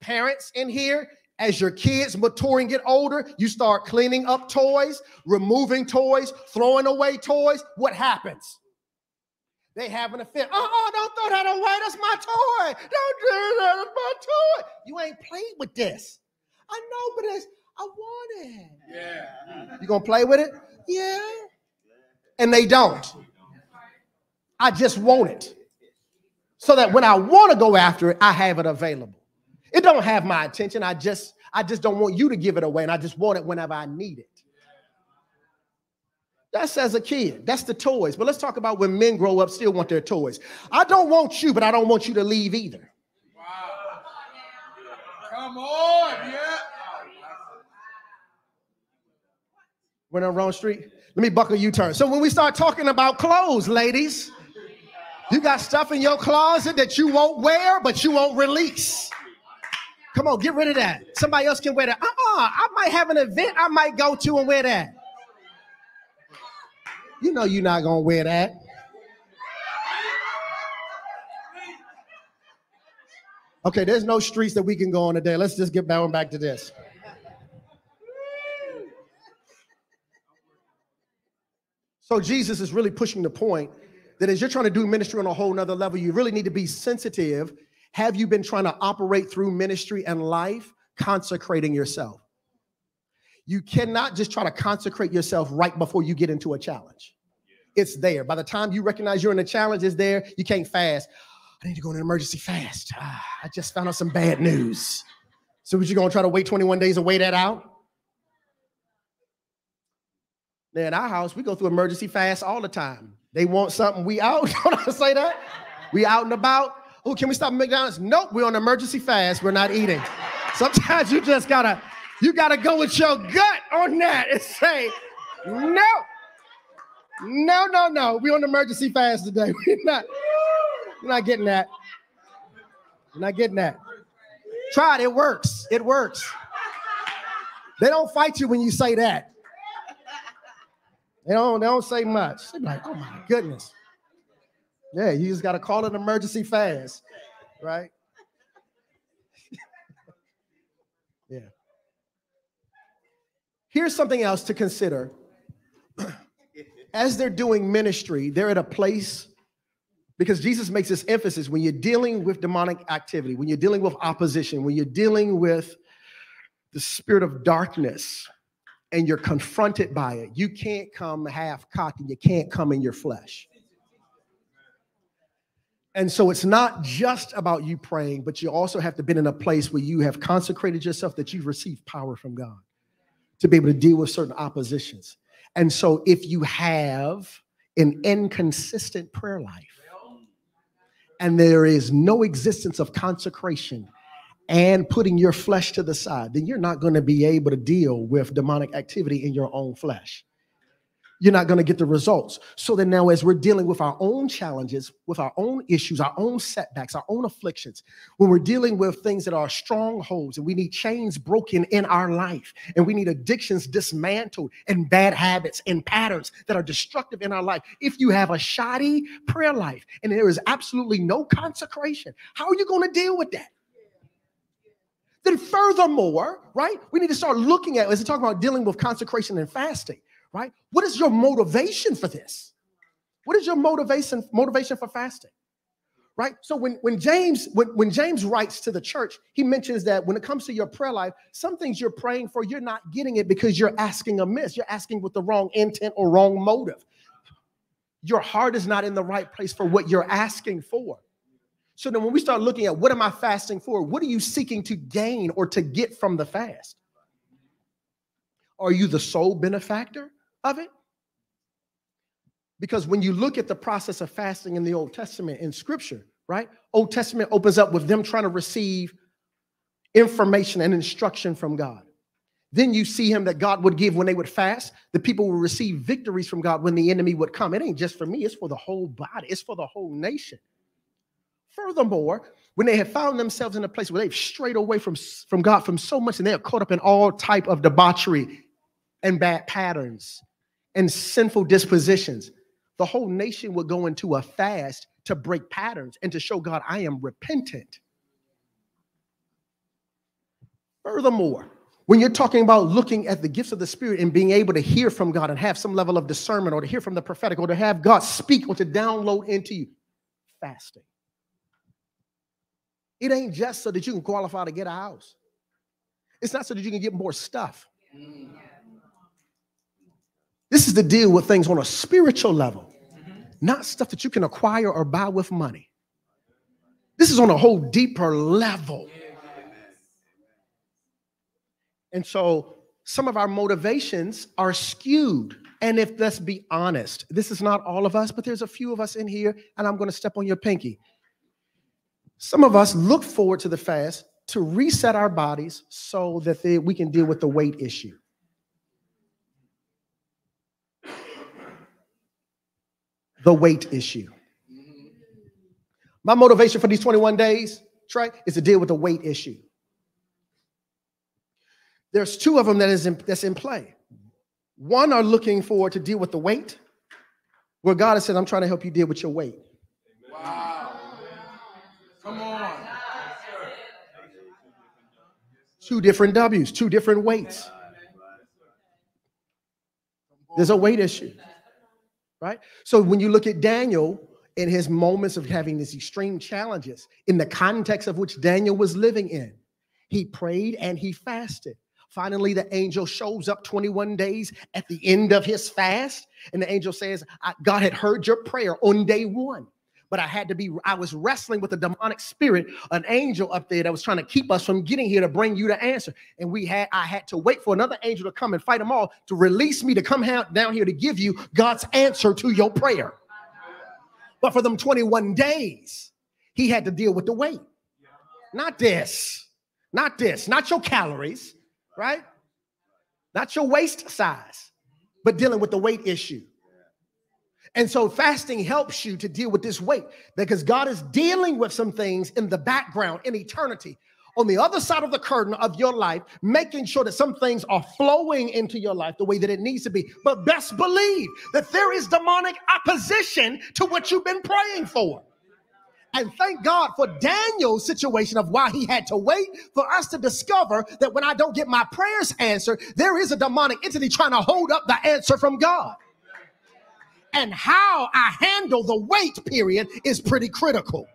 Parents in here, as your kids mature and get older, you start cleaning up toys, removing toys, throwing away toys. What happens? They having a fit. Uh oh, don't throw that away. That's my toy. Don't do that. That's my toy. You ain't played with this. I know, but it's, I want it. Yeah. You gonna play with it? Yeah. And they don't. I just want it. So that when I want to go after it, I have it available. It don't have my attention. I just I just don't want you to give it away, and I just want it whenever I need it. That's as a kid. That's the toys. But let's talk about when men grow up, still want their toys. I don't want you, but I don't want you to leave either. Wow. Come on, yeah. Went on wrong street. Let me buckle you turn. So when we start talking about clothes, ladies, you got stuff in your closet that you won't wear, but you won't release. Come on, get rid of that. Somebody else can wear that. Uh-uh. I might have an event I might go to and wear that. You know you're not gonna wear that. Okay, there's no streets that we can go on today. Let's just get back back to this. So Jesus is really pushing the point that as you're trying to do ministry on a whole nother level, you really need to be sensitive have you been trying to operate through ministry and life, consecrating yourself? You cannot just try to consecrate yourself right before you get into a challenge. It's there. By the time you recognize you're in a challenge, it's there. You can't fast. I need to go on an emergency fast. Ah, I just found out some bad news. So, what you gonna try to wait 21 days and wait that out? Now, in our house, we go through emergency fast all the time. They want something, we out. Don't I say that? We out and about. Oh, can we stop at McDonald's? Nope, we're on emergency fast. We're not eating. Sometimes you just gotta, you gotta go with your gut on that and say, no, no, no, no. We're on emergency fast today. We're not, we're not getting that. We're not getting that. Try it, it works. It works. They don't fight you when you say that. They don't, they don't say much. They're like, oh my goodness. Yeah, you just got to call it emergency fast, right? Here's something else to consider. As they're doing ministry, they're at a place because Jesus makes this emphasis when you're dealing with demonic activity, when you're dealing with opposition, when you're dealing with the spirit of darkness and you're confronted by it, you can't come half cocked and you can't come in your flesh. And so it's not just about you praying, but you also have to be in a place where you have consecrated yourself that you've received power from God to be able to deal with certain oppositions. And so if you have an inconsistent prayer life and there is no existence of consecration and putting your flesh to the side, then you're not going to be able to deal with demonic activity in your own flesh you're not going to get the results. So then now, as we're dealing with our own challenges, with our own issues, our own setbacks, our own afflictions, when we're dealing with things that are strongholds and we need chains broken in our life and we need addictions dismantled and bad habits and patterns that are destructive in our life. If you have a shoddy prayer life and there is absolutely no consecration, how are you going to deal with that? Then, furthermore, right, we need to start looking at, as we talk about dealing with consecration and fasting right? What is your motivation for this? What is your motivation motivation for fasting? Right? So when when James when, when James writes to the church, he mentions that when it comes to your prayer life, some things you're praying for, you're not getting it because you're asking amiss. You're asking with the wrong intent or wrong motive. Your heart is not in the right place for what you're asking for. So then when we start looking at what am I fasting for? What are you seeking to gain or to get from the fast? Are you the sole benefactor? Of it? Because when you look at the process of fasting in the Old Testament in scripture, right? Old Testament opens up with them trying to receive information and instruction from God. Then you see him that God would give when they would fast. The people would receive victories from God when the enemy would come. It ain't just for me, it's for the whole body, it's for the whole nation. Furthermore, when they have found themselves in a place where they've strayed away from, from God from so much and they are caught up in all type of debauchery and bad patterns and sinful dispositions, the whole nation would go into a fast to break patterns and to show God, I am repentant. Furthermore, when you're talking about looking at the gifts of the Spirit and being able to hear from God and have some level of discernment or to hear from the prophetic or to have God speak or to download into you, fasting. It ain't just so that you can qualify to get a house. It's not so that you can get more stuff. Mm. This is to deal with things on a spiritual level, not stuff that you can acquire or buy with money. This is on a whole deeper level. And so some of our motivations are skewed. And if let's be honest, this is not all of us, but there's a few of us in here, and I'm going to step on your pinky. Some of us look forward to the fast to reset our bodies so that they, we can deal with the weight issue. The weight issue. My motivation for these 21 days, Trey, is to deal with the weight issue. There's two of them that is in, that's in play. One are looking forward to deal with the weight, where God has said, I'm trying to help you deal with your weight. Wow. Come on. Two different W's, two different weights. There's a weight issue, right? So when you look at Daniel in his moments of having these extreme challenges, in the context of which Daniel was living in, he prayed and he fasted. Finally, the angel shows up 21 days at the end of his fast, and the angel says, God had heard your prayer on day one. But I had to be, I was wrestling with a demonic spirit, an angel up there that was trying to keep us from getting here to bring you the answer. And we had, I had to wait for another angel to come and fight them all to release me to come down here to give you God's answer to your prayer. But for them 21 days, he had to deal with the weight. Not this, not this, not your calories, right? Not your waist size, but dealing with the weight issue. And so fasting helps you to deal with this weight because God is dealing with some things in the background in eternity on the other side of the curtain of your life, making sure that some things are flowing into your life the way that it needs to be. But best believe that there is demonic opposition to what you've been praying for. And thank God for Daniel's situation of why he had to wait for us to discover that when I don't get my prayers answered, there is a demonic entity trying to hold up the answer from God. And how I handle the wait period is pretty critical.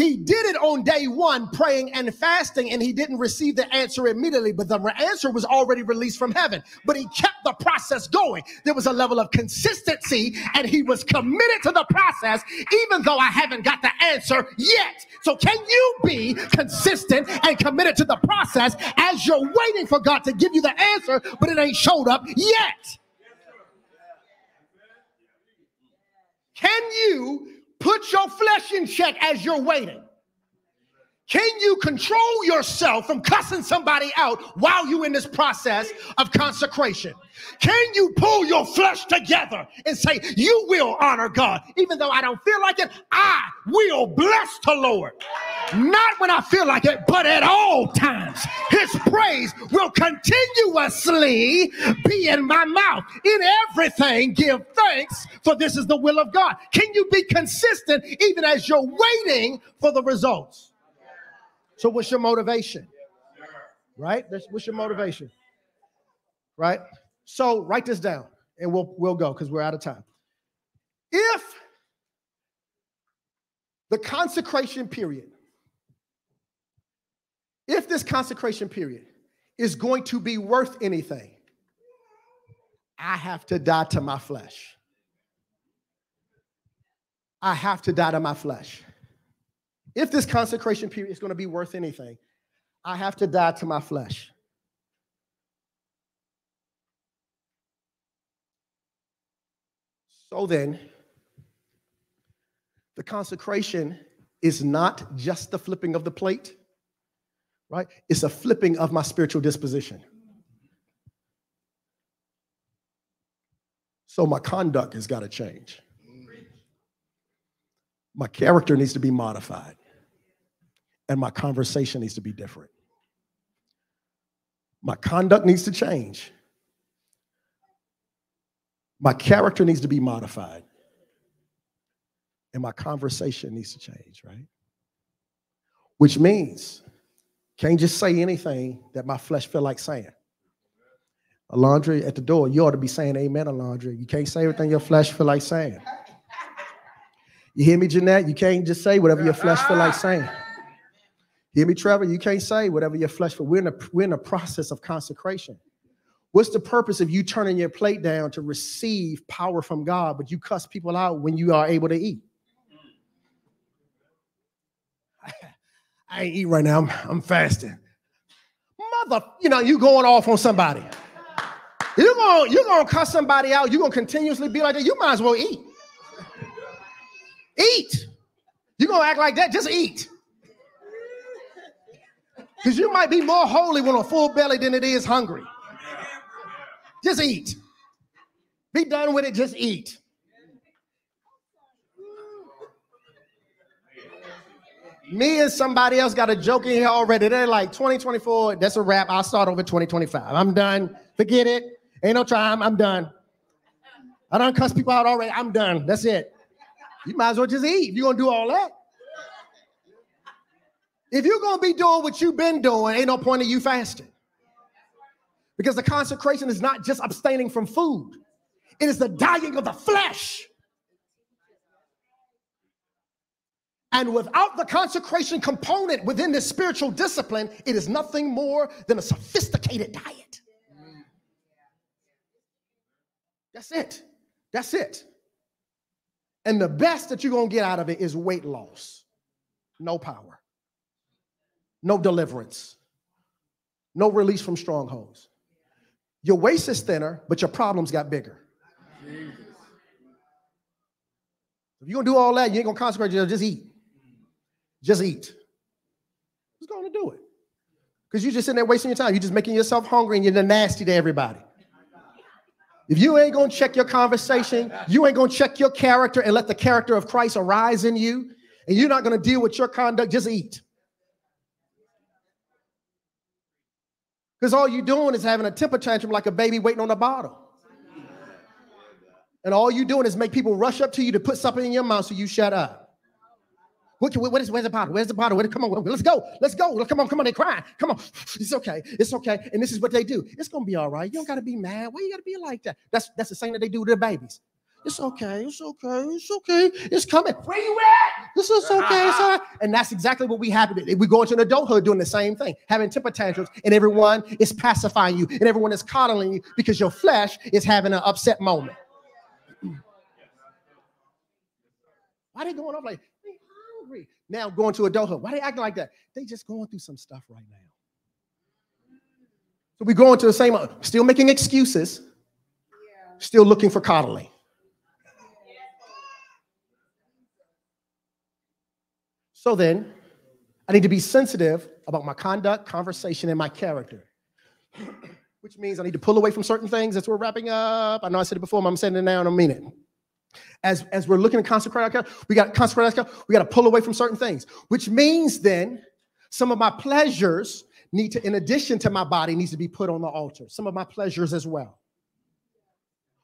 He did it on day one, praying and fasting, and he didn't receive the answer immediately, but the answer was already released from heaven. But he kept the process going. There was a level of consistency, and he was committed to the process, even though I haven't got the answer yet. So, can you be consistent and committed to the process as you're waiting for God to give you the answer, but it ain't showed up yet? Can you Put your flesh in check as you're waiting. Can you control yourself from cussing somebody out while you're in this process of consecration? Can you pull your flesh together and say, You will honor God? Even though I don't feel like it, I will bless the Lord. Not when I feel like it, but at all times. His praise will continuously be in my mouth. In everything, give thanks, for this is the will of God. Can you be consistent even as you're waiting for the results? So, what's your motivation? Right? what's your motivation? Right? So, write this down and we'll, we'll go because we're out of time. If the consecration period, if this consecration period is going to be worth anything, I have to die to my flesh. I have to die to my flesh. If this consecration period is going to be worth anything, I have to die to my flesh. So then, the consecration is not just the flipping of the plate, right? It's a flipping of my spiritual disposition. So my conduct has got to change. My character needs to be modified and my conversation needs to be different. My conduct needs to change. My character needs to be modified. And my conversation needs to change, right? Which means, Can't just say anything that my flesh feel like saying. Alondra at the door, you ought to be saying amen, Alondra. You can't say everything your flesh feel like saying. You hear me, Jeanette? You can't just say whatever your flesh feel like saying. Hear me, Trevor? You can't say whatever your flesh feel. We're in a we're in a process of consecration. What's the purpose of you turning your plate down to receive power from God, but you cuss people out when you are able to eat? I ain't eat right now. I'm, I'm fasting. Mother, you know, you going off on somebody. You're gonna, you're gonna cuss somebody out. You're gonna continuously be like that. You might as well eat. Eat. You're gonna act like that, just eat. Because you might be more holy when a full belly than it is hungry. Just eat. Be done with it, just eat. Me and somebody else got a joke in here already. They're like 2024, that's a wrap. I'll start over 2025. I'm done. Forget it. Ain't no time. I'm done. I don't cuss people out already. I'm done. That's it. You might as well just eat. You're gonna do all that. If you're gonna be doing what you've been doing, ain't no point of you fasting. Because the consecration is not just abstaining from food, it is the dying of the flesh. And without the consecration component within this spiritual discipline, it is nothing more than a sophisticated diet. That's it. That's it. And the best that you're going to get out of it is weight loss, no power, no deliverance, no release from strongholds. Your waist is thinner, but your problems got bigger. If you're going to do all that, you ain't going to consecrate yourself, just eat. Just eat. Who's going to do it? Because you're just sitting there wasting your time. You're just making yourself hungry and you're nasty to everybody. If you ain't going to check your conversation, you ain't going to check your character and let the character of Christ arise in you, and you're not going to deal with your conduct, just eat. Because all you're doing is having a temper tantrum like a baby waiting on a bottle. And all you're doing is make people rush up to you to put something in your mouth so you shut up. What, what is, where's the bottle? Where's the bottle? Where, come on, let's go. Let's go. Come on, come on. They're crying. Come on. It's okay. It's okay. And this is what they do. It's gonna be all right. You don't gotta be mad. Why you gotta be like that? That's that's the same that they do to their babies. It's okay. It's okay. It's okay. It's coming. Where you at? This is okay. It's all right. And that's exactly what we have. We go into an adulthood doing the same thing, having temper tantrums, and everyone is pacifying you, and everyone is coddling you because your flesh is having an upset moment. Why are they going off like they? Now going to adulthood. Why are they acting like that? They just going through some stuff right now. So we go into the same, still making excuses, still looking for coddling. So then, I need to be sensitive about my conduct, conversation, and my character, which means I need to pull away from certain things as we're wrapping up. I know I said it before, but I'm saying it now and I mean it. As, as we're looking to consecrate our we got to consecrate our we got to pull away from certain things, which means then some of my pleasures need to, in addition to my body, needs to be put on the altar. Some of my pleasures as well.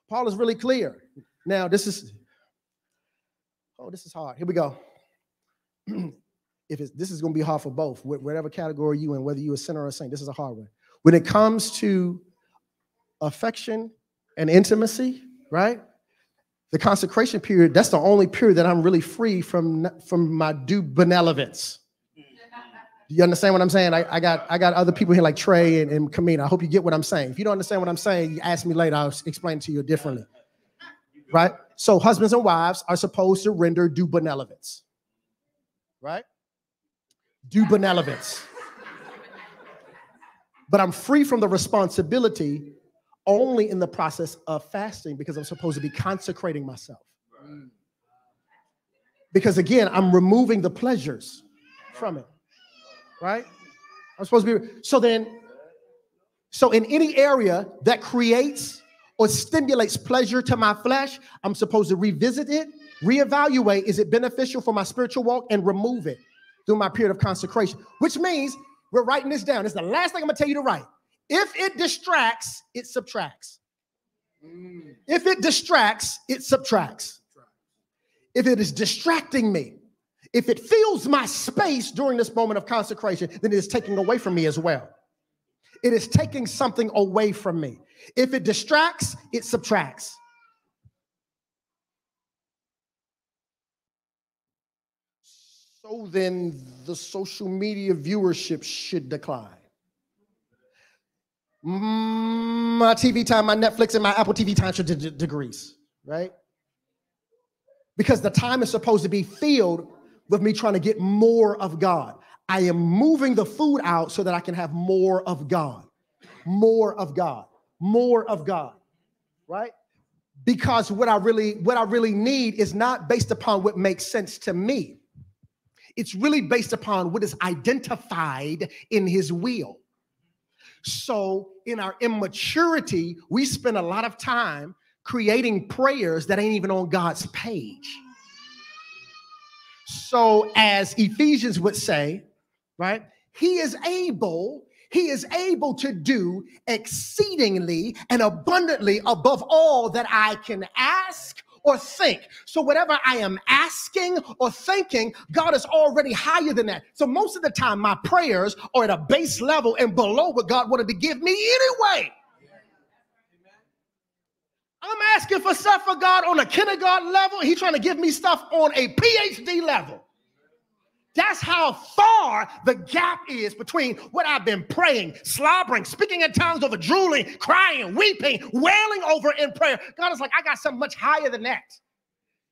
Paul is really clear. Now, this is, oh, this is hard. Here we go. if it's, this is going to be hard for both, whatever category you in, whether you a sinner or a saint, this is a hard one. When it comes to affection and intimacy, right? The consecration period, that's the only period that I'm really free from, from my due benevolence. Do you understand what I'm saying? I, I, got I got other people here like Trey and, and Kamina. I hope you get what I'm saying. If you don't understand what I'm saying, you ask me later. I'll explain to you differently. Right? So husbands and wives are supposed to render due benevolence right? Due benevolence. but I'm free from the responsibility only in the process of fasting because I'm supposed to be consecrating myself. Because again, I'm removing the pleasures from it, right? I'm supposed to be. So then, so in any area that creates or stimulates pleasure to my flesh, I'm supposed to revisit it reevaluate is it beneficial for my spiritual walk and remove it through my period of consecration, which means we're writing this down. It's the last thing I'm gonna tell you to write. If it distracts, it subtracts. Mm. If it distracts, it subtracts. If it is distracting me, If it fills my space during this moment of consecration, then it is taking away from me as well. It is taking something away from me. If it distracts, it subtracts. So then the social media viewership should decline. My TV time, my Netflix, and my Apple TV time should de- decrease, right? Because the time is supposed to be filled with me trying to get more of God. I am moving the food out so that I can have more of God, more of God, more of God, right? Because what I really what I really need is not based upon what makes sense to me. It's really based upon what is identified in his will. So, in our immaturity, we spend a lot of time creating prayers that ain't even on God's page. So, as Ephesians would say, right, he is able, he is able to do exceedingly and abundantly above all that I can ask or think. So, whatever I am asking or thinking, God is already higher than that. So, most of the time, my prayers are at a base level and below what God wanted to give me anyway. I'm asking for stuff for God on a kindergarten level. He's trying to give me stuff on a PhD level. That's how far the gap is between what I've been praying, slobbering, speaking in tongues over, drooling, crying, weeping, wailing over in prayer. God is like, I got something much higher than that.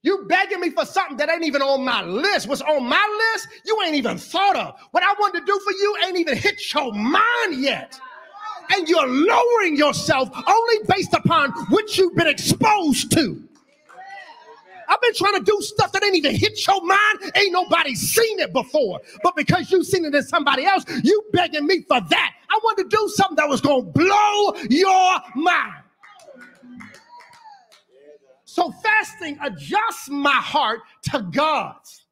You begging me for something that ain't even on my list. What's on my list, you ain't even thought of. What I wanted to do for you ain't even hit your mind yet. And you're lowering yourself only based upon what you've been exposed to. I've been trying to do stuff that ain't even hit your mind. Ain't nobody seen it before. But because you seen it in somebody else, you begging me for that. I wanted to do something that was going to blow your mind. So fasting adjusts my heart to God's.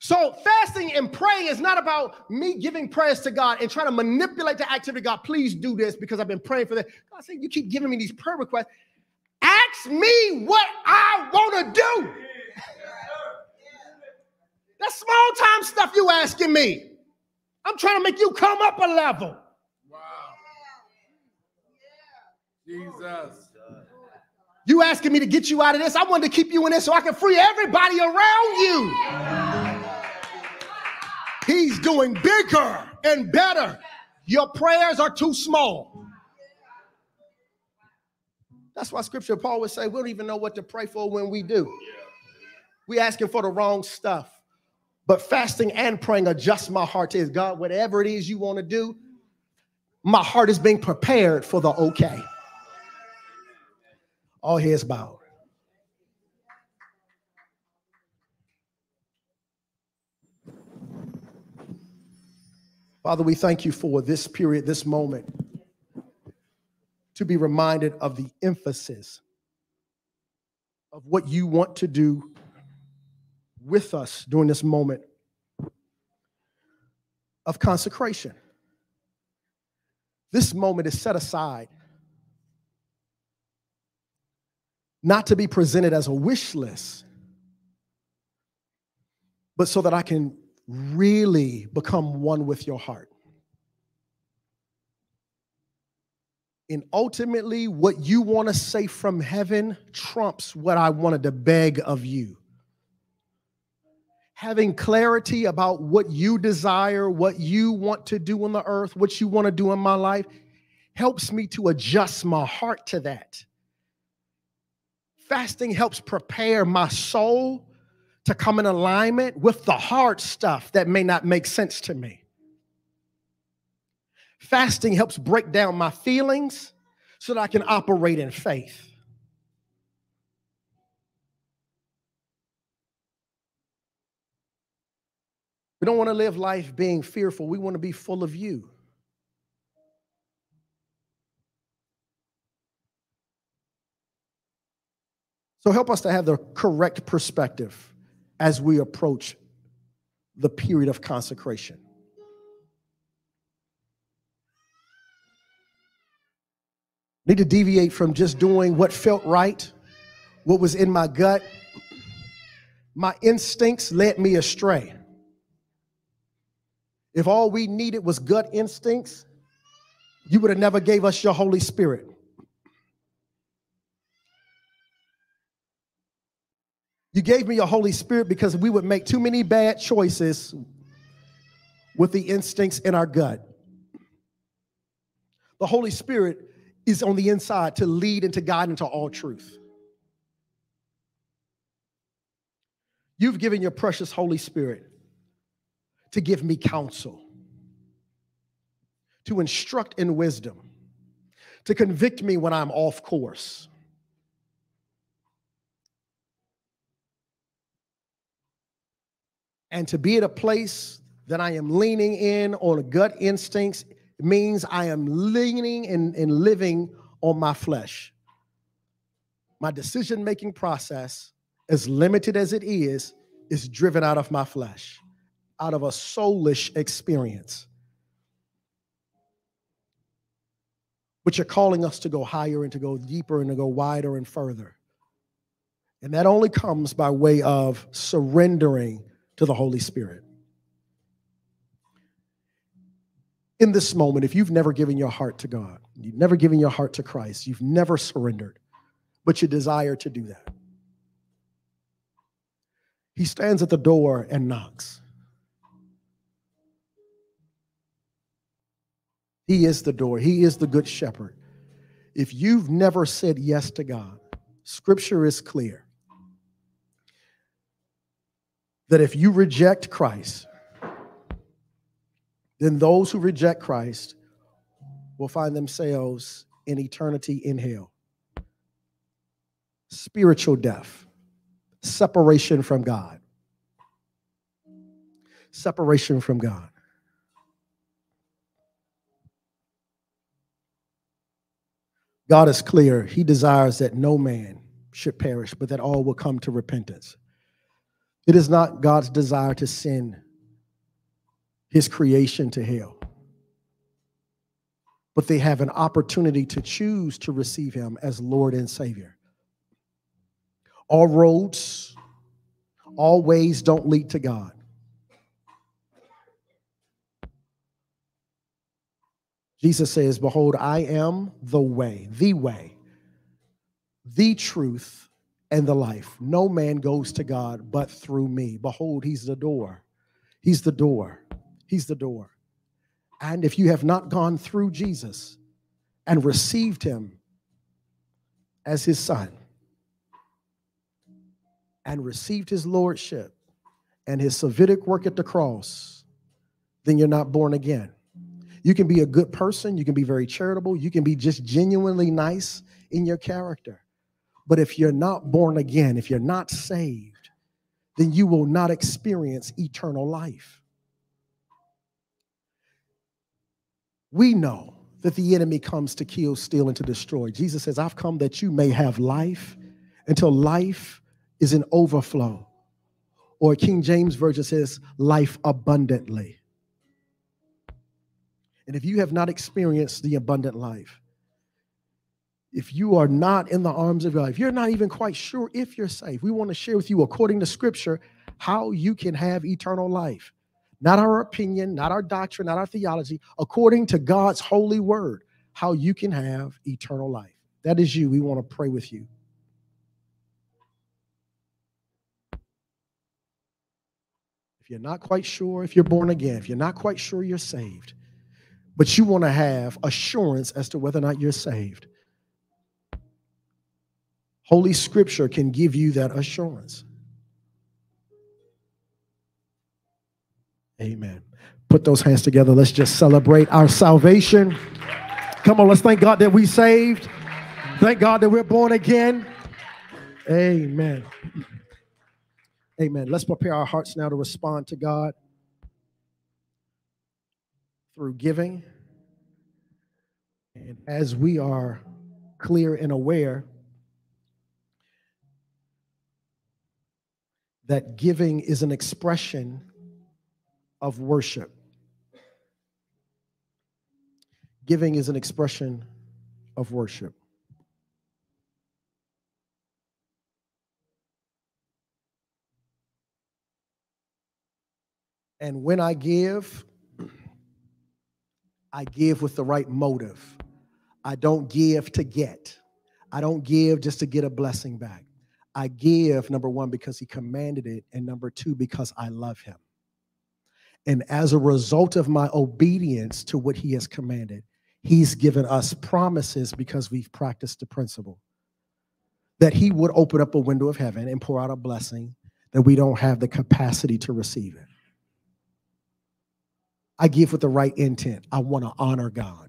So fasting and praying is not about me giving prayers to God and trying to manipulate the activity. God, please do this because I've been praying for that. God said, you keep giving me these prayer requests. Ask me what I want to do. That small time stuff you asking me. I'm trying to make you come up a level. Wow. Jesus. You asking me to get you out of this? I wanted to keep you in this so I can free everybody around you. He's doing bigger and better. Your prayers are too small. That's why scripture Paul would say we don't even know what to pray for when we do. We asking for the wrong stuff. But fasting and praying adjust my heart to his God, whatever it is you want to do, my heart is being prepared for the okay. All heads bowed. Father, we thank you for this period, this moment to be reminded of the emphasis of what you want to do with us during this moment of consecration. This moment is set aside not to be presented as a wish list, but so that I can really become one with your heart. And ultimately, what you want to say from heaven trumps what I wanted to beg of you. Having clarity about what you desire, what you want to do on the earth, what you want to do in my life, helps me to adjust my heart to that. Fasting helps prepare my soul to come in alignment with the hard stuff that may not make sense to me. Fasting helps break down my feelings so that I can operate in faith. We don't want to live life being fearful. We want to be full of you. So help us to have the correct perspective as we approach the period of consecration. Need to deviate from just doing what felt right, what was in my gut, My instincts led me astray. If all we needed was gut instincts, you would have never gave us your Holy Spirit. You gave me your Holy Spirit because we would make too many bad choices with the instincts in our gut. The Holy Spirit is on the inside to lead and to guide into all truth. You've given your precious Holy Spirit to give me counsel, to instruct in wisdom, to convict me when I'm off course. And to be at a place that I am leaning in on gut instincts means I am leaning and, and living on my flesh. My decision making process, as limited as it is, is driven out of my flesh out of a soulish experience. But you're calling us to go higher and to go deeper and to go wider and further. And that only comes by way of surrendering to the Holy Spirit. In this moment, if you've never given your heart to God, you've never given your heart to Christ, you've never surrendered, but you desire to do that, He stands at the door and knocks. He is the door, He is the good shepherd. If you've never said yes to God, scripture is clear that if you reject Christ, then those who reject Christ will find themselves in eternity in hell. Spiritual death, separation from God. Separation from God. God is clear. He desires that no man should perish, but that all will come to repentance. It is not God's desire to send his creation to hell, but they have an opportunity to choose to receive him as Lord and Savior. All roads, all ways don't lead to God. Jesus says, Behold, I am the way, the way, the truth, and the life. No man goes to God but through me. Behold, he's the door. He's the door. He's the door. And if you have not gone through Jesus and received him as his son and received his lordship and his salvific work at the cross, then you're not born again. You can be a good person. You can be very charitable. You can be just genuinely nice in your character. But if you're not born again, if you're not saved, then you will not experience eternal life. We know that the enemy comes to kill, steal, and to destroy. Jesus says, I've come that you may have life until life is in overflow. Or King James Version says, life abundantly. And if you have not experienced the abundant life, if you are not in the arms of God, if you're not even quite sure if you're safe, we want to share with you, according to scripture, how you can have eternal life. Not our opinion, not our doctrine, not our theology, according to God's holy word, how you can have eternal life. That is you. We want to pray with you. If you're not quite sure if you're born again, if you're not quite sure you're saved, but you want to have assurance as to whether or not you're saved. Holy Scripture can give you that assurance. Amen. Put those hands together. Let's just celebrate our salvation. Come on, let's thank God that we saved. Thank God that we're born again. Amen. Amen. Let's prepare our hearts now to respond to God through giving. And as we are clear and aware that giving is an expression of worship, giving is an expression of worship. And when I give, I give with the right motive. I don't give to get. I don't give just to get a blessing back. I give, number one, because he commanded it, and number two, because I love him. And as a result of my obedience to what he has commanded, he's given us promises because we've practiced the principle that he would open up a window of heaven and pour out a blessing that we don't have the capacity to receive it. I give with the right intent. I want to honor God.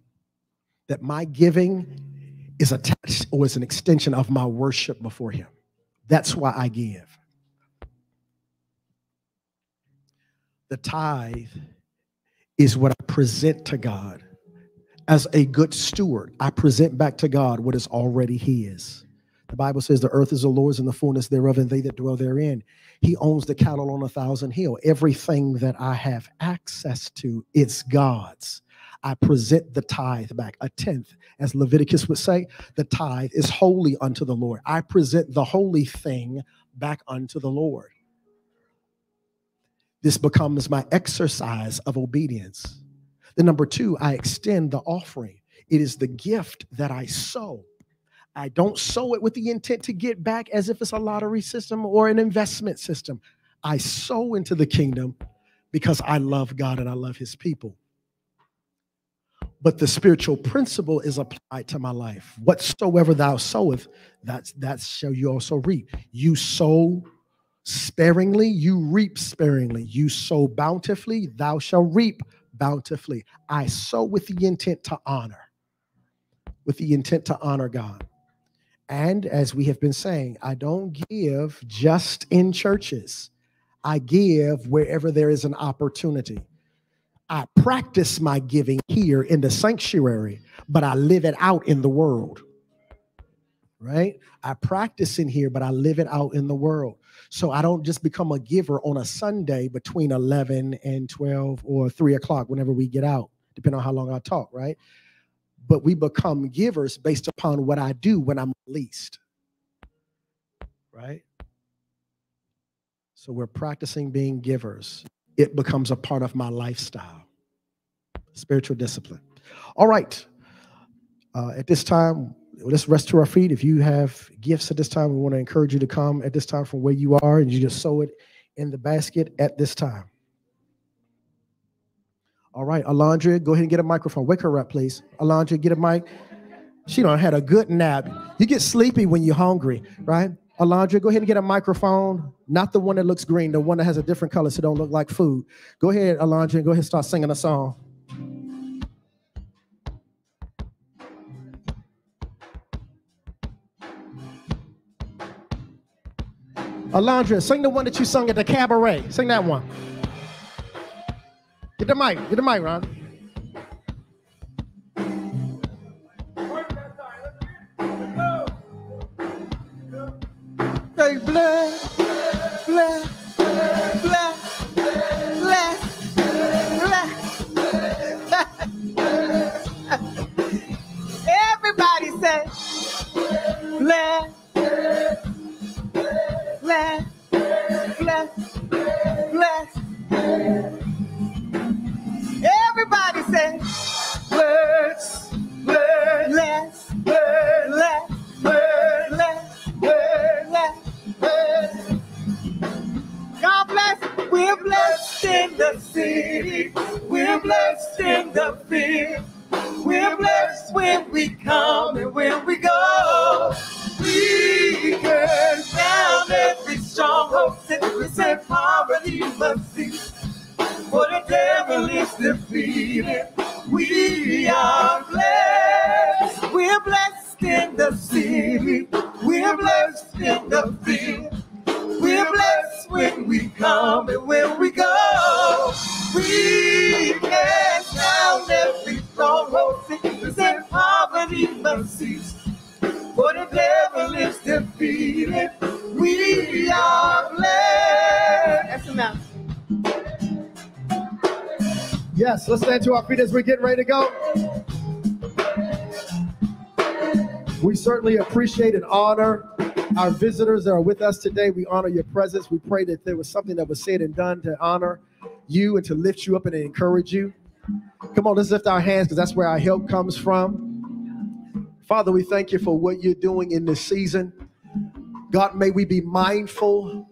That my giving is attached or is an extension of my worship before him. That's why I give. The tithe is what I present to God. As a good steward, I present back to God what is already His. The Bible says the earth is the Lord's and the fullness thereof, and they that dwell therein. He owns the cattle on a thousand hill. Everything that I have access to, it's God's. I present the tithe back, a tenth. As Leviticus would say, the tithe is holy unto the Lord. I present the holy thing back unto the Lord. This becomes my exercise of obedience. The number two, I extend the offering. It is the gift that I sow. I don't sow it with the intent to get back as if it's a lottery system or an investment system. I sow into the kingdom because I love God and I love his people. But the spiritual principle is applied to my life. Whatsoever thou sowest, that's that shall you also reap. You sow sparingly, you reap sparingly. You sow bountifully, thou shalt reap bountifully. I sow with the intent to honor, with the intent to honor God. And as we have been saying, I don't give just in churches, I give wherever there is an opportunity. I practice my giving here in the sanctuary, but I live it out in the world. Right? I practice in here, but I live it out in the world. So I don't just become a giver on a Sunday between 11 and 12 or 3 o'clock, whenever we get out, depending on how long I talk, right? but we become givers based upon what I do when I'm released. Right? So we're practicing being givers. It becomes a part of my lifestyle, spiritual discipline. All right. Uh, at this time, let's rest to our feet. If you have gifts at this time, we want to encourage you to come at this time from where you are and you just sow it in the basket at this time. All right, Alondra, go ahead and get a microphone. Wake her up, please. Alondra, get a mic. She don't had a good nap. You get sleepy when you're hungry, right? Alondra, go ahead and get a microphone. Not the one that looks green, the one that has a different color so don't look like food. Go ahead, Alondra, and go ahead and start singing a song. Alondra, sing the one that you sung at the cabaret. Sing that one. Get the mic. Get the mic, Ron. Hey, bless, bless, To our feet as we get ready to go. We certainly appreciate and honor our visitors that are with us today. We honor your presence. We pray that there was something that was said and done to honor you and to lift you up and to encourage you. Come on, let's lift our hands because that's where our help comes from. Father, we thank you for what you're doing in this season. God, may we be mindful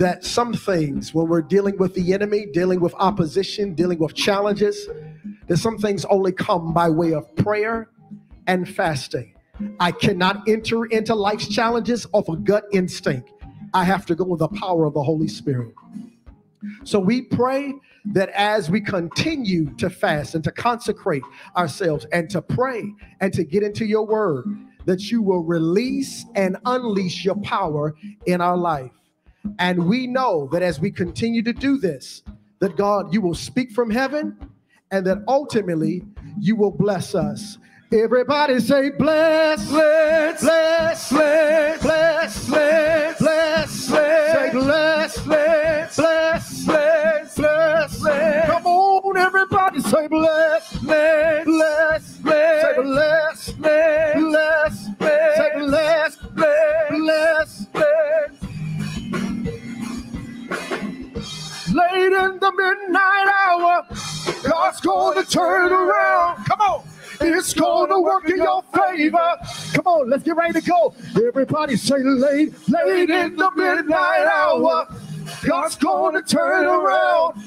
that some things, when we're dealing with the enemy, dealing with opposition, dealing with challenges, that some things only come by way of prayer and fasting. I cannot enter into life's challenges off a gut instinct. I have to go with the power of the Holy Spirit. So we pray that as we continue to fast and to consecrate ourselves and to pray and to get into your word, that you will release and unleash your power in our life. And we know that as we continue to do this, that God, you will speak from heaven and that ultimately you will bless us. Everybody say, bless, bless, bless, bless, bless, bless, bless, say, bless, bless, bless, bless, bless. bless, Come on, everybody say, bless, bless, bless, bless, say, bless, bless, bless, say, bless, bless, bless, bless. Late in the midnight hour, God's going to turn around. Come on. It's going to work in your favor. Come on, let's get ready to go. Everybody say late, late in the midnight hour. God's going to turn around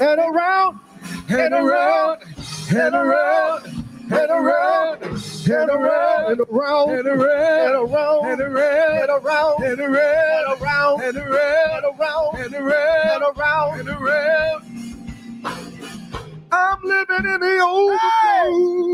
and around and around and around and around and around and around and around and around and around and around and around and around and around and around and around. I'm living in the overflow.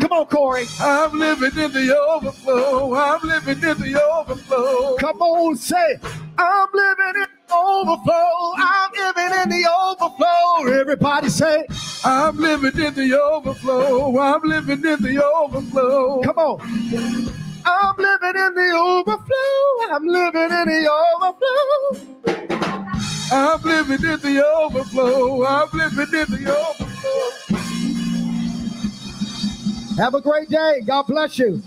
Come on, Corey.
I'm living in the overflow. I'm living in the overflow.
Come on, say, I'm living in overflow. I'm living in the overflow. Everybody say,
I'm living in the overflow. I'm living in the overflow.
come on. I'm living in the overflow. I'm living in the overflow.
I'm living in the overflow. I'm living in the overflow.
Have a great day. God bless you.